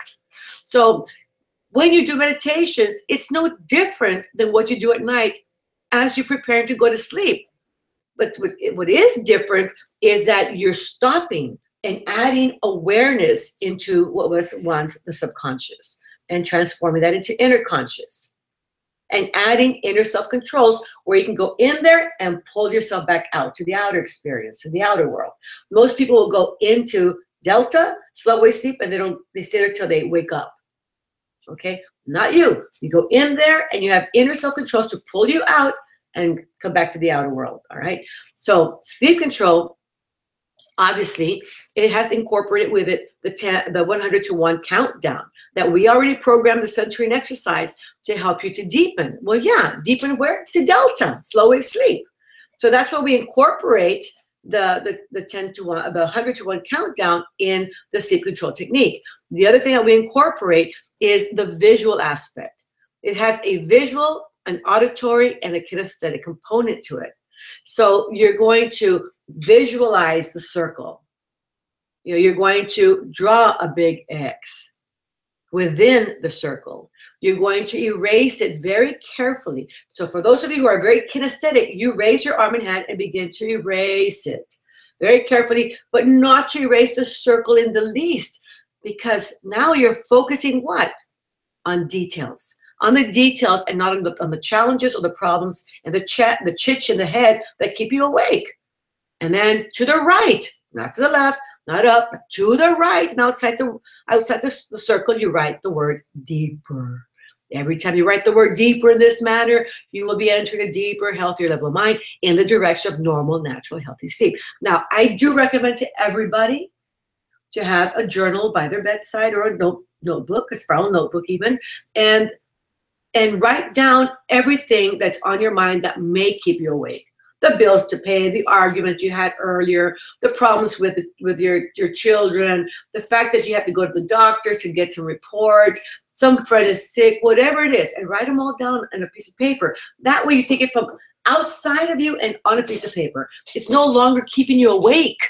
A: So when you do meditations, it's no different than what you do at night as you're preparing to go to sleep. But what is different is that you're stopping and adding awareness into what was once the subconscious and transforming that into inner conscious and adding inner self controls where you can go in there and pull yourself back out to the outer experience, to the outer world. Most people will go into delta, slow wave sleep, and they don't, they stay there till they wake up. Okay, not you. You go in there and you have inner self controls to pull you out and come back to the outer world. All right. So sleep control, obviously, it has incorporated with it the 10, the 100 to 1 countdown that we already programmed the centering exercise to help you to deepen. Well, yeah, deepen where? To delta, slow wave sleep. So that's where we incorporate the, the, the 10 to 1, the 100 to 1 countdown in the sleep control technique. The other thing that we incorporate is the visual aspect. It has a visual, an auditory, and a kinesthetic component to it. So you're going to visualize the circle. You know, you're going to draw a big X within the circle. You're going to erase it very carefully. So for those of you who are very kinesthetic, you raise your arm and hand and begin to erase it very carefully, but not to erase the circle in the least because now you're focusing what? On details. On the details and not on the, on the challenges or the problems and the chat, the chitch in the head that keep you awake. And then to the right, not to the left, not up, to the right, and outside the outside the, the circle, you write the word deeper. Every time you write the word deeper in this manner, you will be entering a deeper, healthier level of mind in the direction of normal, natural, healthy sleep. Now, I do recommend to everybody to have a journal by their bedside or a note, notebook, a spiral notebook even, and and write down everything that's on your mind that may keep you awake. The bills to pay, the argument you had earlier, the problems with with your your children, the fact that you have to go to the doctors to get some reports, some friend is sick, whatever it is, and write them all down on a piece of paper. That way you take it from outside of you and on a piece of paper. It's no longer keeping you awake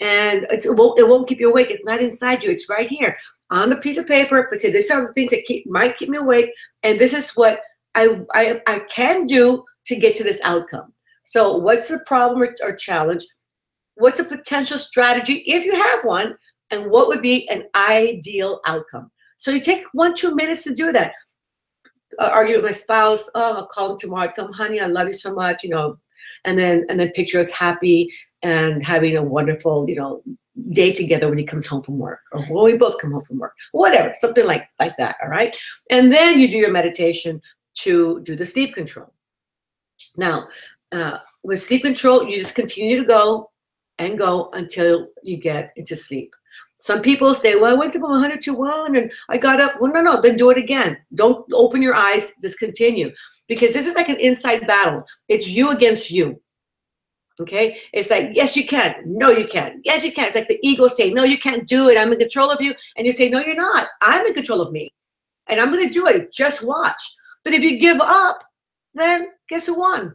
A: and it won't, it won't keep you awake. It's not inside you. It's right here on the piece of paper. But say, these are the things that keep, might keep me awake. And this is what I, I, I can do to get to this outcome. So what's the problem or, or challenge? What's a potential strategy if you have one? And what would be an ideal outcome? So you take one, two minutes to do that. Uh, argue with my spouse. Oh, I'll call him tomorrow. Tell him, honey, I love you so much. You know, and then and then picture us happy and having a wonderful, you know, day together when he comes home from work or when we both come home from work, whatever, something like, like that, all right? And then you do your meditation to do the sleep control. Now, uh, with sleep control, you just continue to go and go until you get into sleep. Some people say, well, I went to 100 to 1 and I got up. Well, no, no, then do it again. Don't open your eyes, just continue. Because this is like an inside battle. It's you against you. Okay, it's like yes, you can. No, you can. Yes, you can. It's like the ego saying, no, you can't do it. I'm in control of you, and you say, no, you're not. I'm in control of me, and I'm going to do it. Just watch. But if you give up, then guess who won?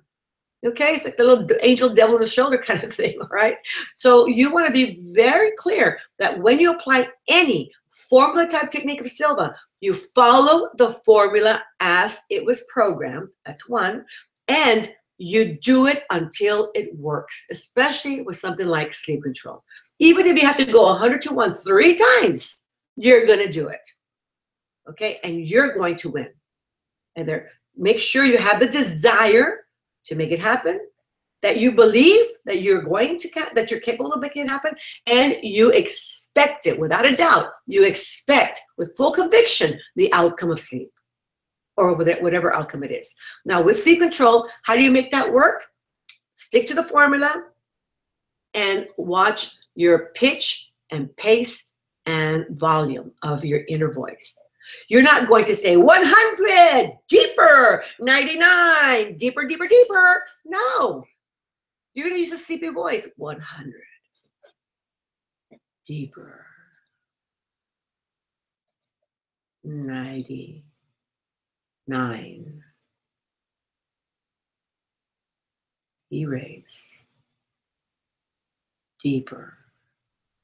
A: Okay, it's like the little angel devil on the shoulder kind of thing, all right? So you want to be very clear that when you apply any formula type technique of Silva, you follow the formula as it was programmed. That's one. And you do it until it works, especially with something like sleep control. Even if you have to go 100 to 1 three times, you're going to do it. Okay? And you're going to win. And there, make sure you have the desire to make it happen, that you believe that you're going to, that you're capable of making it happen, and you expect it without a doubt. You expect with full conviction the outcome of sleep or whatever outcome it is. Now, with sleep control, how do you make that work? Stick to the formula and watch your pitch and pace and volume of your inner voice. You're not going to say 100, deeper, 99, deeper, deeper, deeper. No. You're going to use a sleepy voice 100, deeper, 90, nine. Erase. Deeper.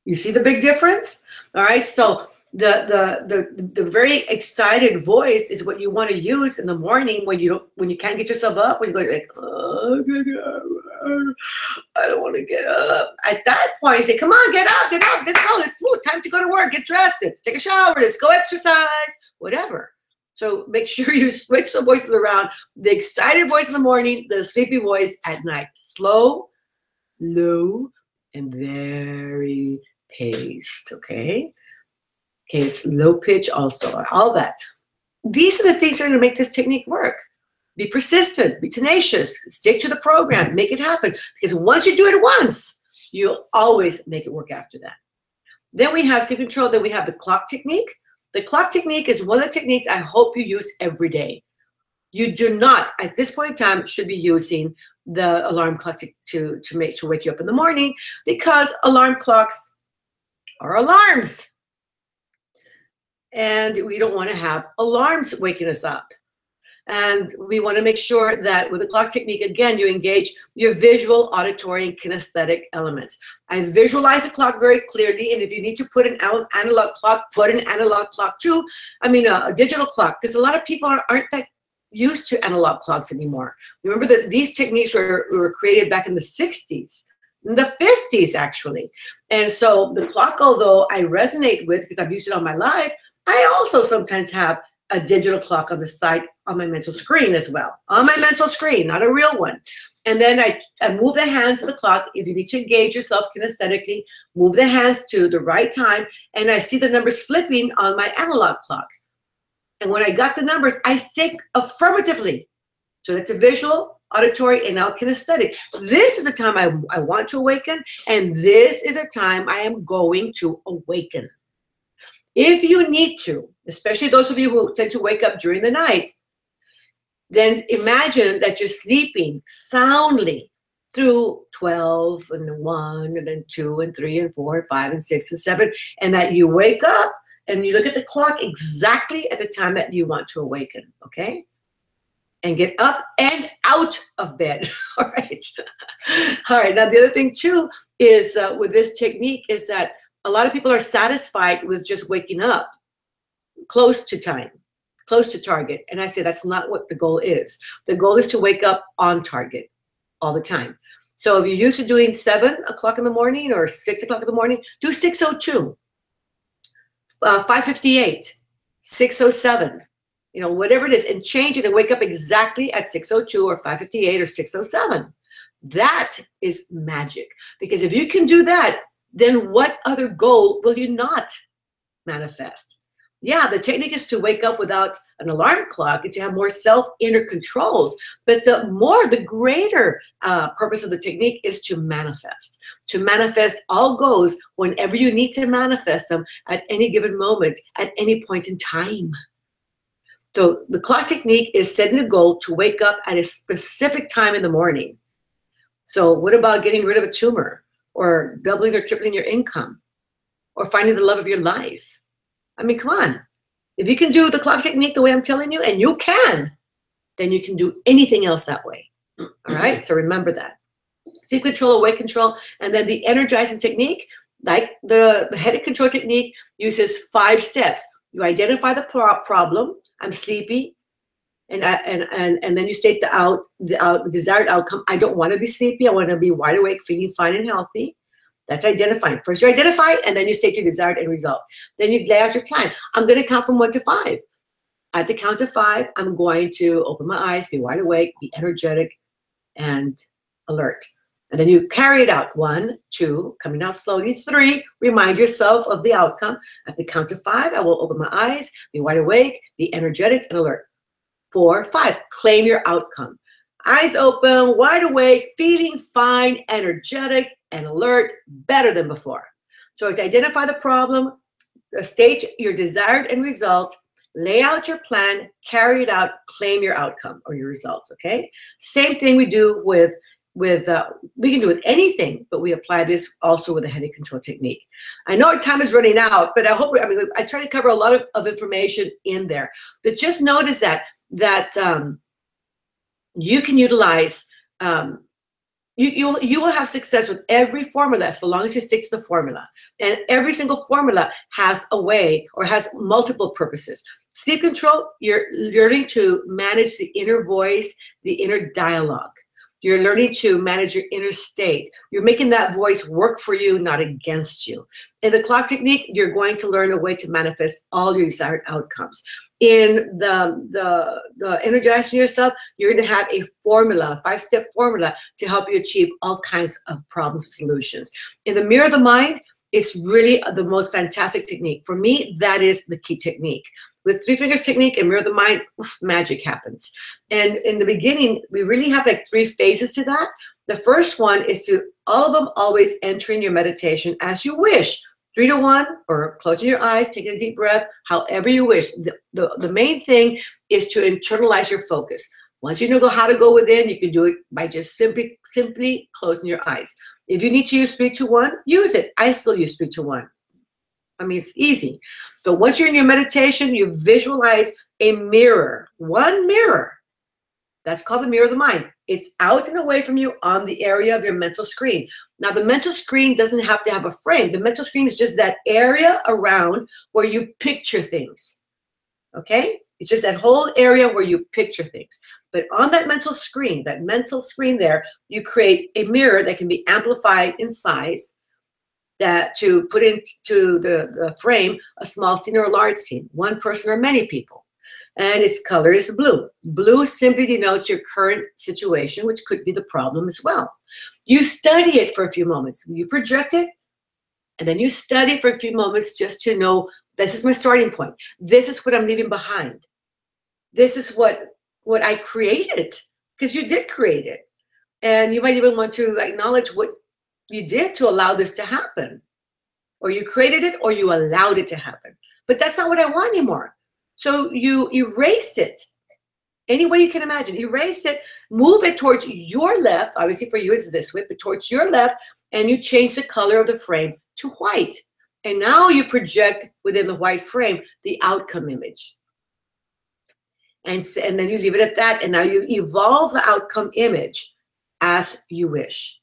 A: You see the big difference? All right, so the, the the the very excited voice is what you want to use in the morning when you don't when you can't get yourself up when you go like oh, I don't want to get up. At that point, you say, "Come on, get up, get up, let's go. It's time to go to work. Get dressed. Let's take a shower. Let's go exercise. Whatever." So make sure you switch the voices around. The excited voice in the morning, the sleepy voice at night. Slow, low, and very paced. Okay. Okay, it's low pitch also, all that. These are the things that are going to make this technique work. Be persistent, be tenacious, stick to the program, make it happen. Because once you do it once, you'll always make it work after that. Then we have sleep control, then we have the clock technique. The clock technique is one of the techniques I hope you use every day. You do not, at this point in time, should be using the alarm clock to, to, to make to wake you up in the morning because alarm clocks are alarms and we don't want to have alarms waking us up. And we want to make sure that with the clock technique, again, you engage your visual, auditory, and kinesthetic elements. I visualize the clock very clearly, and if you need to put an analog clock, put an analog clock too. I mean, a, a digital clock, because a lot of people aren't, aren't that used to analog clocks anymore. Remember that these techniques were, were created back in the 60s, in the 50s, actually. And so the clock, although I resonate with because I've used it all my life, I also sometimes have a digital clock on the side on my mental screen as well. On my mental screen, not a real one. And then I, I move the hands of the clock. If you need to engage yourself kinesthetically, move the hands to the right time. And I see the numbers flipping on my analog clock. And when I got the numbers, I say affirmatively. So that's a visual, auditory, and now kinesthetic. This is the time I, I want to awaken, and this is a time I am going to awaken. If you need to, especially those of you who tend to wake up during the night, then imagine that you're sleeping soundly through 12 and 1 and then 2 and 3 and 4 and 5 and 6 and 7 and that you wake up and you look at the clock exactly at the time that you want to awaken okay? And get up and out of bed all right? All right now the other thing too is uh, with this technique is that a lot of people are satisfied with just waking up close to time, close to target. And I say that's not what the goal is. The goal is to wake up on target all the time. So if you're used to doing seven o'clock in the morning or six o'clock in the morning, do 602, uh, 558, 607, you know, whatever it is, and change it and wake up exactly at 602 or 558 or 607. That is magic. Because if you can do that, then what other goal will you not manifest? Yeah, the technique is to wake up without an alarm clock and to have more self inner controls. But the more, the greater uh, purpose of the technique is to manifest. To manifest all goals whenever you need to manifest them at any given moment, at any point in time. So the clock technique is setting a goal to wake up at a specific time in the morning. So what about getting rid of a tumor? Or doubling or tripling your income or finding the love of your life. I mean, come on. If you can do the clock technique the way I'm telling you, and you can, then you can do anything else that way. All right. So remember that. Sleep control, awake control, and then the energizing technique, like the, the headache control technique, uses five steps. You identify the pro- problem. I'm sleepy and and and and then you state the out the, out, desired outcome. I don't want to be sleepy. I want to be wide awake, feeling fine and healthy. That's identifying. First, you identify, and then you state your desired end result. Then you lay out your plan. I'm going to count from one to five. At the count of five, I'm going to open my eyes, be wide awake, be energetic, and alert. And then you carry it out. One, two, coming out slowly. Three, remind yourself of the outcome. At the count of five, I will open my eyes, be wide awake, be energetic, and alert. Four, five, claim your outcome. Eyes open, wide awake, feeling fine, energetic, and alert, better than before. So as identify the problem, state your desired end result, lay out your plan, carry it out, claim your outcome or your results. Okay. Same thing we do with with uh, we can do with anything, but we apply this also with a headache control technique. I know our time is running out, but I hope I mean I try to cover a lot of, of information in there. But just notice that that um, you can utilize um, you, you, you will have success with every formula so long as you stick to the formula. And every single formula has a way or has multiple purposes. Sleep control, you're learning to manage the inner voice, the inner dialogue. You're learning to manage your inner state. You're making that voice work for you, not against you. In the clock technique, you're going to learn a way to manifest all your desired outcomes in the, the, the energizing yourself, you're going to have a formula, five step formula to help you achieve all kinds of problem solutions. In the mirror of the mind, it's really the most fantastic technique. For me, that is the key technique. With three fingers technique and mirror of the mind, oof, magic happens. And in the beginning, we really have like three phases to that. The first one is to all of them always enter in your meditation as you wish three to one or closing your eyes, taking a deep breath, however you wish. The, the, the main thing is to internalize your focus. Once you know how to go within, you can do it by just simply simply closing your eyes. If you need to use three to one, use it. I still use three to one. I mean, it's easy. But once you're in your meditation, you visualize a mirror, one mirror. That's called the mirror of the mind. It's out and away from you on the area of your mental screen. Now, the mental screen doesn't have to have a frame. The mental screen is just that area around where you picture things. Okay? It's just that whole area where you picture things. But on that mental screen, that mental screen there, you create a mirror that can be amplified in size that to put into the, the frame a small scene or a large scene, one person or many people and its color is blue. Blue simply denotes your current situation, which could be the problem as well. You study it for a few moments. You project it, and then you study it for a few moments just to know this is my starting point. This is what I'm leaving behind. This is what what I created because you did create it, and you might even want to acknowledge what you did to allow this to happen, or you created it, or you allowed it to happen. But that's not what I want anymore. So you erase it any way you can imagine. Erase it, move it towards your left. Obviously, for you, it's this way, but towards your left, and you change the color of the frame to white. And now you project within the white frame the outcome image. And, and then you leave it at that. And now you evolve the outcome image as you wish.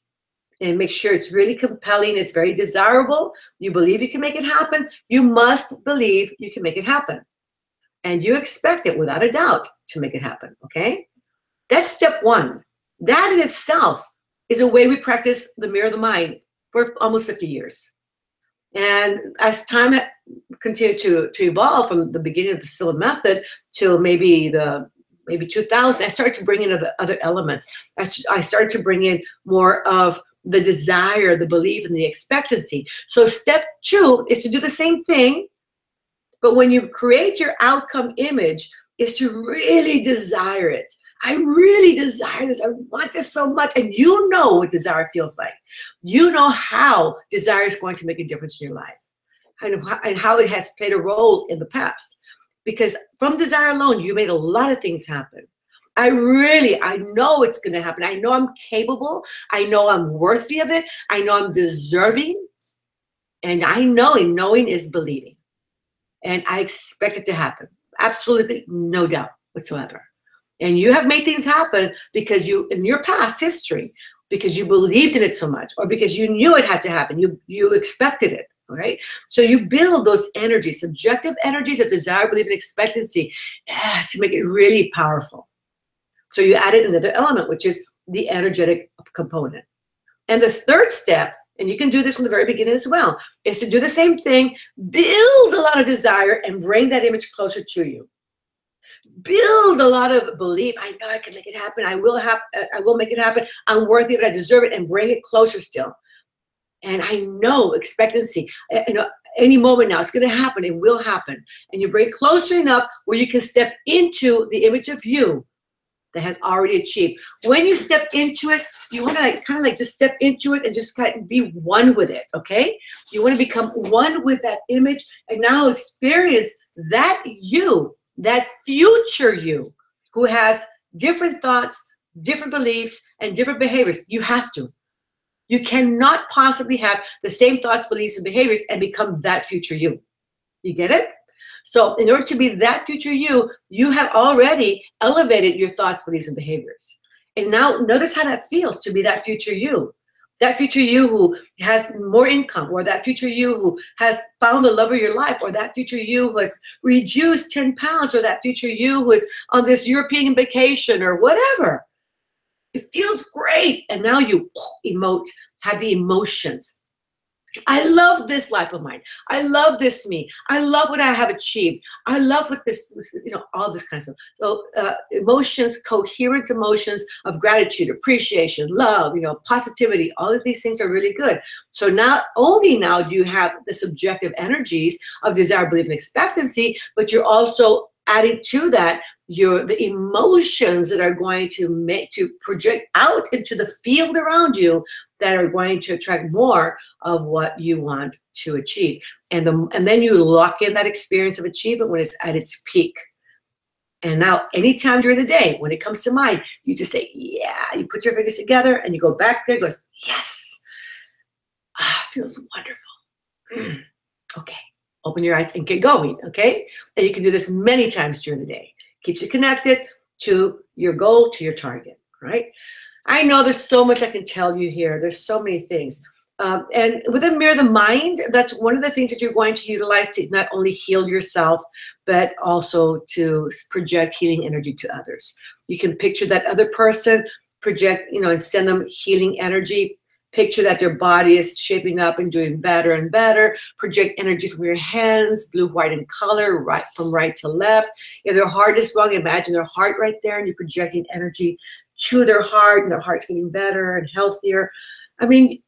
A: And make sure it's really compelling, it's very desirable. You believe you can make it happen. You must believe you can make it happen and you expect it without a doubt to make it happen, okay? That's step one. That in itself is a way we practice the mirror of the mind for almost 50 years. And as time continued to, to evolve from the beginning of the Silva method till maybe the maybe 2000, I started to bring in other, other elements. I, I started to bring in more of the desire, the belief, and the expectancy. So step two is to do the same thing but when you create your outcome image, is to really desire it. I really desire this. I want this so much. And you know what desire feels like. You know how desire is going to make a difference in your life and, and how it has played a role in the past. Because from desire alone, you made a lot of things happen. I really, I know it's going to happen. I know I'm capable. I know I'm worthy of it. I know I'm deserving. And I know, and knowing is believing and I expect it to happen. Absolutely no doubt whatsoever. And you have made things happen because you, in your past history, because you believed in it so much, or because you knew it had to happen. You you expected it. Right? So you build those energies, subjective energies of desire, belief, and expectancy eh, to make it really powerful. So you added another element, which is the energetic component. And the third step and you can do this from the very beginning as well, is to do the same thing, build a lot of desire and bring that image closer to you. Build a lot of belief. I know I can make it happen. I will have I will make it happen. I'm worthy of it. I deserve it and bring it closer still. And I know expectancy. Eh, you know, any moment now, it's going to happen. It will happen. And you bring it closer enough where you can step into the image of you that has already achieved. When you step into it, you want to like, kind of like just step into it and just kind of be one with it, okay? You want to become one with that image and now experience that you, that future you who has different thoughts, different beliefs, and different behaviors. You have to. You cannot possibly have the same thoughts, beliefs, and behaviors and become that future you. You get it? So, in order to be that future you, you have already elevated your thoughts, beliefs, and behaviors. And now notice how that feels to be that future you. That future you who has more income, or that future you who has found the love of your life, or that future you who has reduced 10 pounds, or that future you who is on this European vacation, or whatever. It feels great. And now you emote, have the emotions. I love this life of mine. I love this me. I love what I have achieved. I love what this, you know, all this kind of stuff. So uh, emotions, coherent emotions of gratitude, appreciation, love, you know, positivity, all of these things are really good. So not only now do you have the subjective energies of desire, belief, and expectancy, but you're also adding to that your the emotions that are going to make to project out into the field around you that are going to attract more of what you want to achieve. And the, and then you lock in that experience of achievement when it's at its peak. And now anytime during the day when it comes to mind you just say yeah you put your fingers together and you go back there goes yes. Ah, feels wonderful. Okay open your eyes and get going okay and you can do this many times during the day keeps you connected to your goal, to your target, right? I know there's so much I can tell you here. There's so many things. Um, and a Mirror of the Mind, that's one of the things that you're going to utilize to not only heal yourself, but also to project healing energy to others. You can picture that other person, project, you know, and send them healing energy picture that their body is shaping up and doing better and better. Project energy from your hands, blue, white, and color, right from right to left. If their heart is wrong, imagine their heart right there, and you're projecting energy to their heart, and their heart's getting better and healthier. I mean,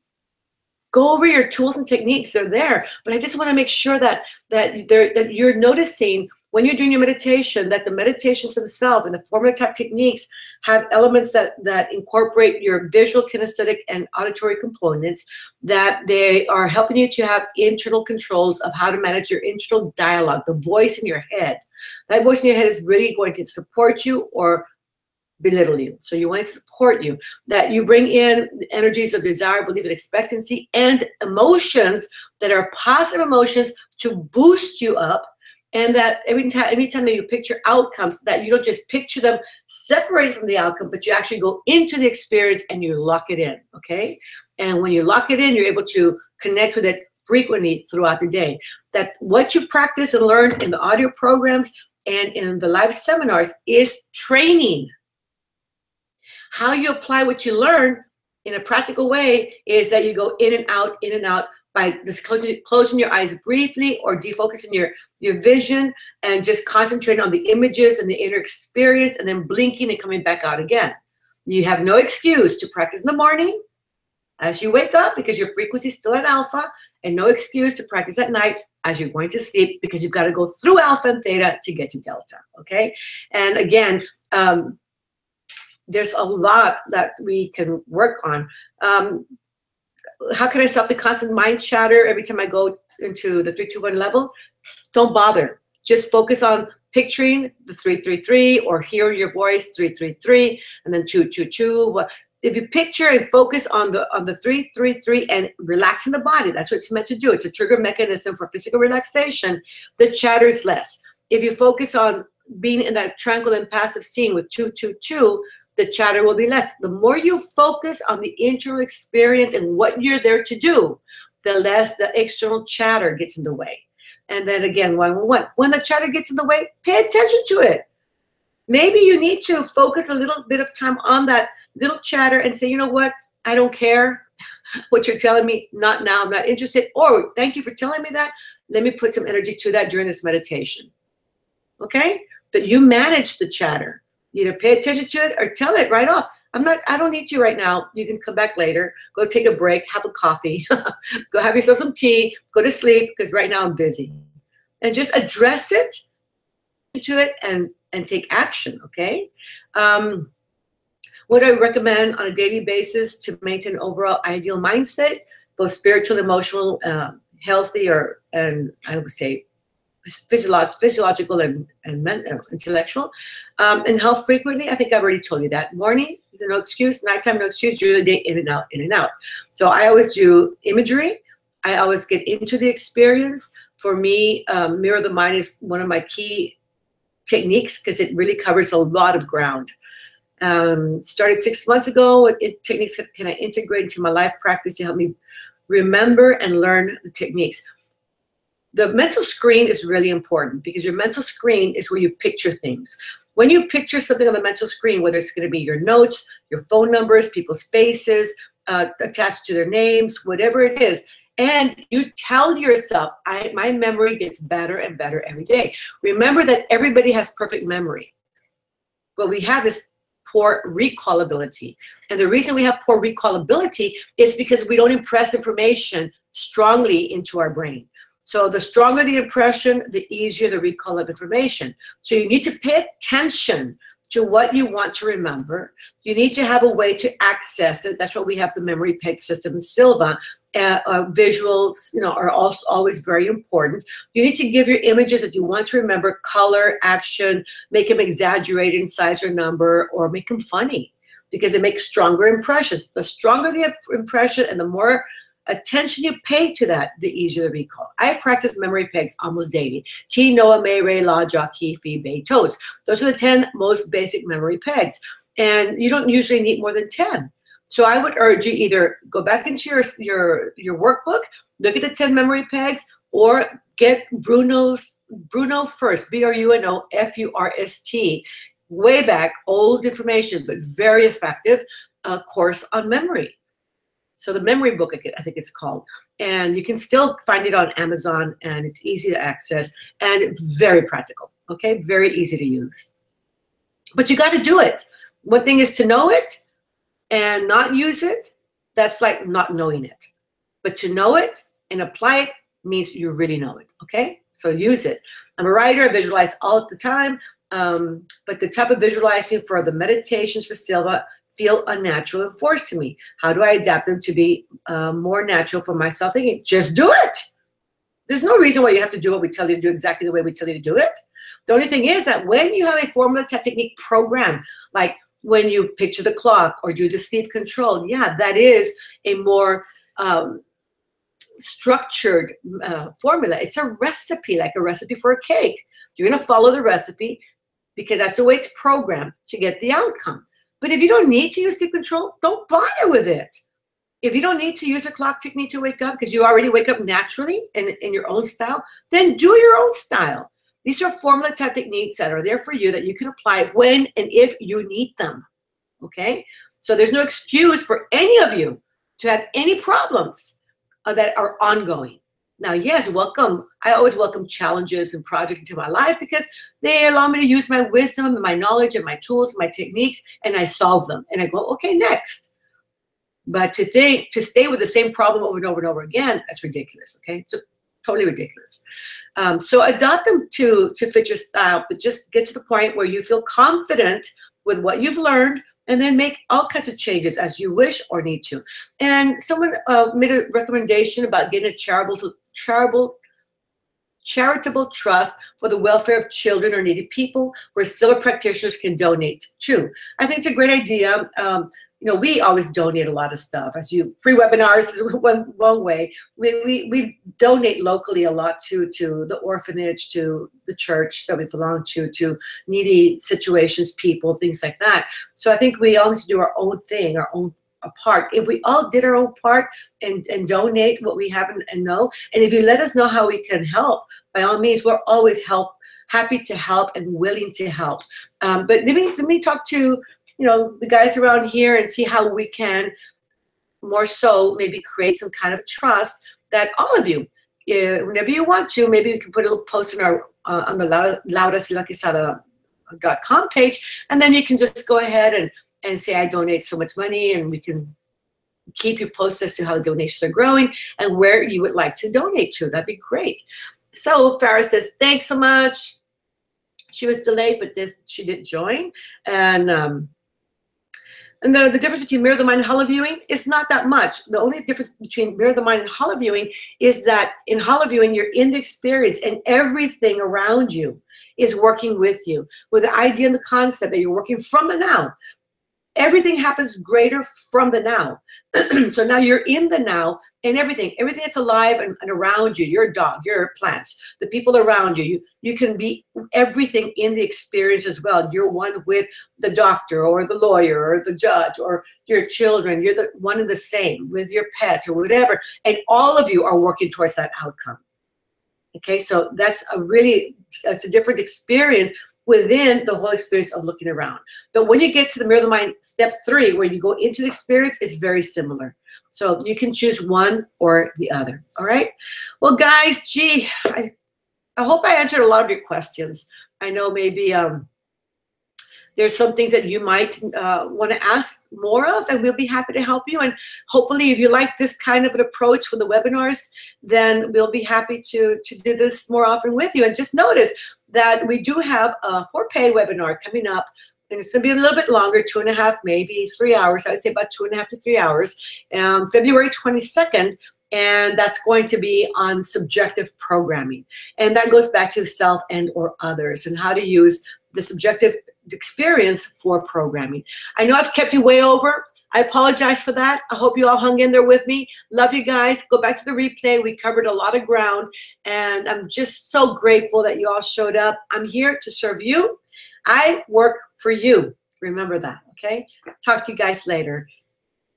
A: go over your tools and techniques; they're there. But I just want to make sure that that they're, that you're noticing when you're doing your meditation that the meditations themselves and the formula type techniques have elements that that incorporate your visual kinesthetic and auditory components that they are helping you to have internal controls of how to manage your internal dialogue the voice in your head. That voice in your head is really going to support you or belittle you. So you want to support you that you bring in energies of desire belief and expectancy and emotions that are positive emotions to boost you up and that every time every time that you picture outcomes that you don't just picture them separated from the outcome but you actually go into the experience and you lock it in okay? And when you lock it in you're able to connect with it frequently throughout the day. That what you practice and learn in the audio programs and in the live seminars is training. How you apply what you learn in a practical way is that you go in and out in and out by just closing, your eyes briefly or defocusing your, your vision and just concentrating on the images and the inner experience and then blinking and coming back out again. You have no excuse to practice in the morning as you wake up because your frequency is still at alpha and no excuse to practice at night as you're going to sleep because you've got to go through alpha and theta to get to delta, okay? And again, um, there's a lot that we can work on. Um, how can I stop the constant mind chatter every time I go into the 321 level? Don't bother. Just focus on picturing the 333 or hearing your voice 333 and then 222. If you picture and focus on the on the 333 and relaxing the body, that's what it's meant to do. It's a trigger mechanism for physical relaxation. The chatter is less. If you focus on being in that tranquil and passive scene with 222, the chatter will be less. The more you focus on the internal experience and what you're there to do, the less the external chatter gets in the way. And then again, one, one, when the chatter gets in the way, pay attention to it. Maybe you need to focus a little bit of time on that little chatter and say, you know what, I don't care what you're telling me, not now, I'm not interested. Or thank you for telling me that. Let me put some energy to that during this meditation. Okay? That you manage the chatter Either pay attention to it or tell it right off. I'm not, I don't need you right now. You can come back later. Go take a break, have a coffee, go have yourself some tea, go to sleep because right now I'm busy. And just address it to it and and take action, okay? Um, what I recommend on a daily basis to maintain overall ideal mindset, both spiritual, emotional, uh, healthy, or and I would say physiolog- physiological and, and mental, uh, intellectual. Um, and how frequently, I think I've already told you that. Morning, no excuse, nighttime, no excuse, during the day, in and out, in and out. So I always do imagery. I always get into the experience. For me, um, Mirror the Mind is one of my key techniques because it really covers a lot of ground. Um, started six months ago. What techniques can I integrate into my life practice to help me remember and learn the techniques? The mental screen is really important because your mental screen is where you picture things. When you picture something on the mental screen, whether it's going to be your notes, your phone numbers, people's faces uh, attached to their names, whatever it is, and you tell yourself, I, my memory gets better and better every day. Remember that everybody has perfect memory. What we have is poor recallability. And the reason we have poor recallability is because we don't impress information strongly into our brain. So the stronger the impression, the easier the recall of information. So you need to pay attention to what you want to remember. You need to have a way to access it. That's why we have the memory peg system in Silva. Uh, uh, visuals, you know, are also always very important. You need to give your images that you want to remember color, action, make them exaggerate in size or number, or make them funny because it makes stronger impressions. The stronger the impression and the more attention you pay to that, the easier the recall. I practice memory pegs almost daily. T, Noah, May, Ray, La, Key, Fee, Bay, Toes. Those are the 10 most basic memory pegs. And you don't usually need more than 10. So I would urge you either go back into your, your, your workbook, look at the 10 memory pegs, or get Bruno's Bruno Furst, B-R-U-N-O, F-U-R-S-T, way back, old information, but very effective uh, course on memory. So the memory book, I think it's called. And you can still find it on Amazon and it's easy to access and very practical, okay? Very easy to use. But you got to do it. One thing is to know it and not use it. That's like not knowing it. But to know it and apply it means you really know it, okay? So use it. I'm a writer, I visualize all the time. Um, but the type of visualizing for the meditations for Silva feel unnatural and forced to me. How do I adapt them to be uh, more natural for myself? Thinking, just do it. There's no reason why you have to do what we tell you to do exactly the way we tell you to do it. The only thing is that when you have a formula technique program, like when you picture the clock or do the sleep control, yeah, that is a more um, structured uh, formula. It's a recipe, like a recipe for a cake. You're going to follow the recipe because that's the way it's programmed to get the outcome. But if you don't need to use sleep control, don't bother with it. If you don't need to use a clock technique to wake up because you already wake up naturally in, in your own style, then do your own style. These are formula type techniques that are there for you that you can apply when and if you need them. Okay? So there's no excuse for any of you to have any problems uh, that are ongoing. Now, yes, welcome. I always welcome challenges and projects into my life because they allow me to use my wisdom and my knowledge and my tools, my techniques, and I solve them. And I go, okay, next. But to think, to stay with the same problem over and over and over again, that's ridiculous. Okay, so totally ridiculous. Um, so adopt them to to fit your style, but just get to the point where you feel confident with what you've learned, and then make all kinds of changes as you wish or need to. And someone uh, made a recommendation about getting a charitable charitable charitable trust for the welfare of children or needy people where Silva practitioners can donate to. I think it's a great idea. Um, you know, we always donate a lot of stuff. As you, free webinars is one, one way. We, we, we donate locally a lot to, to the orphanage, to the church that we belong to, to needy situations, people, things like that. So I think we all need to do our own thing, our own a part. If we all did our own part and, and donate what we have and, and know, and if you let us know how we can help, by all means, we're always help happy to help and willing to help. Um, but let me let me talk to you know the guys around here and see how we can more so maybe create some kind of trust that all of you, uh, whenever you want to, maybe we can put a little post in our uh, on the laurasilvaquesada.com page, and then you can just go ahead and and say I donate so much money and we can keep you posted as to how donations are growing and where you would like to donate to. That'd be great. So Farah says, thanks so much. She was delayed, but this she did join. And um, and the, the difference between mirror the mind and holo viewing is not that much. The only difference between mirror the mind and holo viewing is that in holo viewing, you're in the experience and everything around you is working with you with the idea and the concept that you're working from the now everything happens greater from the now. so now you're in the now and everything, everything that's alive and, and, around you, your dog, your plants, the people around you, you, you can be everything in the experience as well. You're one with the doctor or the lawyer or the judge or your children. You're the one and the same with your pets or whatever. And all of you are working towards that outcome. Okay, so that's a really, that's a different experience within the whole experience of looking around. But when you get to the mirror of the mind, step three, where you go into the experience, it's very similar. So you can choose one or the other. All right. Well, guys, gee, I, I hope I answered a lot of your questions. I know maybe um, there's some things that you might uh, want to ask more of, and we'll be happy to help you. And hopefully, if you like this kind of an approach for the webinars, then we'll be happy to, to do this more often with you. And just notice that we do have a for pay webinar coming up and it's going to be a little bit longer, two and a half, maybe three hours. I'd say about two and a half to three hours. Um, February 22nd, and that's going to be on subjective programming. And that goes back to self and or others and how to use the subjective experience for programming. I know I've kept you way over. I apologize for that. I hope you all hung in there with me. Love you guys. Go back to the replay. We covered a lot of ground, and I'm just so grateful that you all showed up. I'm here to serve you. I work for you. Remember that, okay? Talk to you guys later.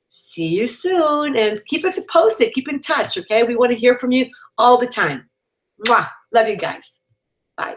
A: See you soon, and keep us posted. Keep in touch, okay? We want to hear from you all the time. Mwah. Love you guys. Bye.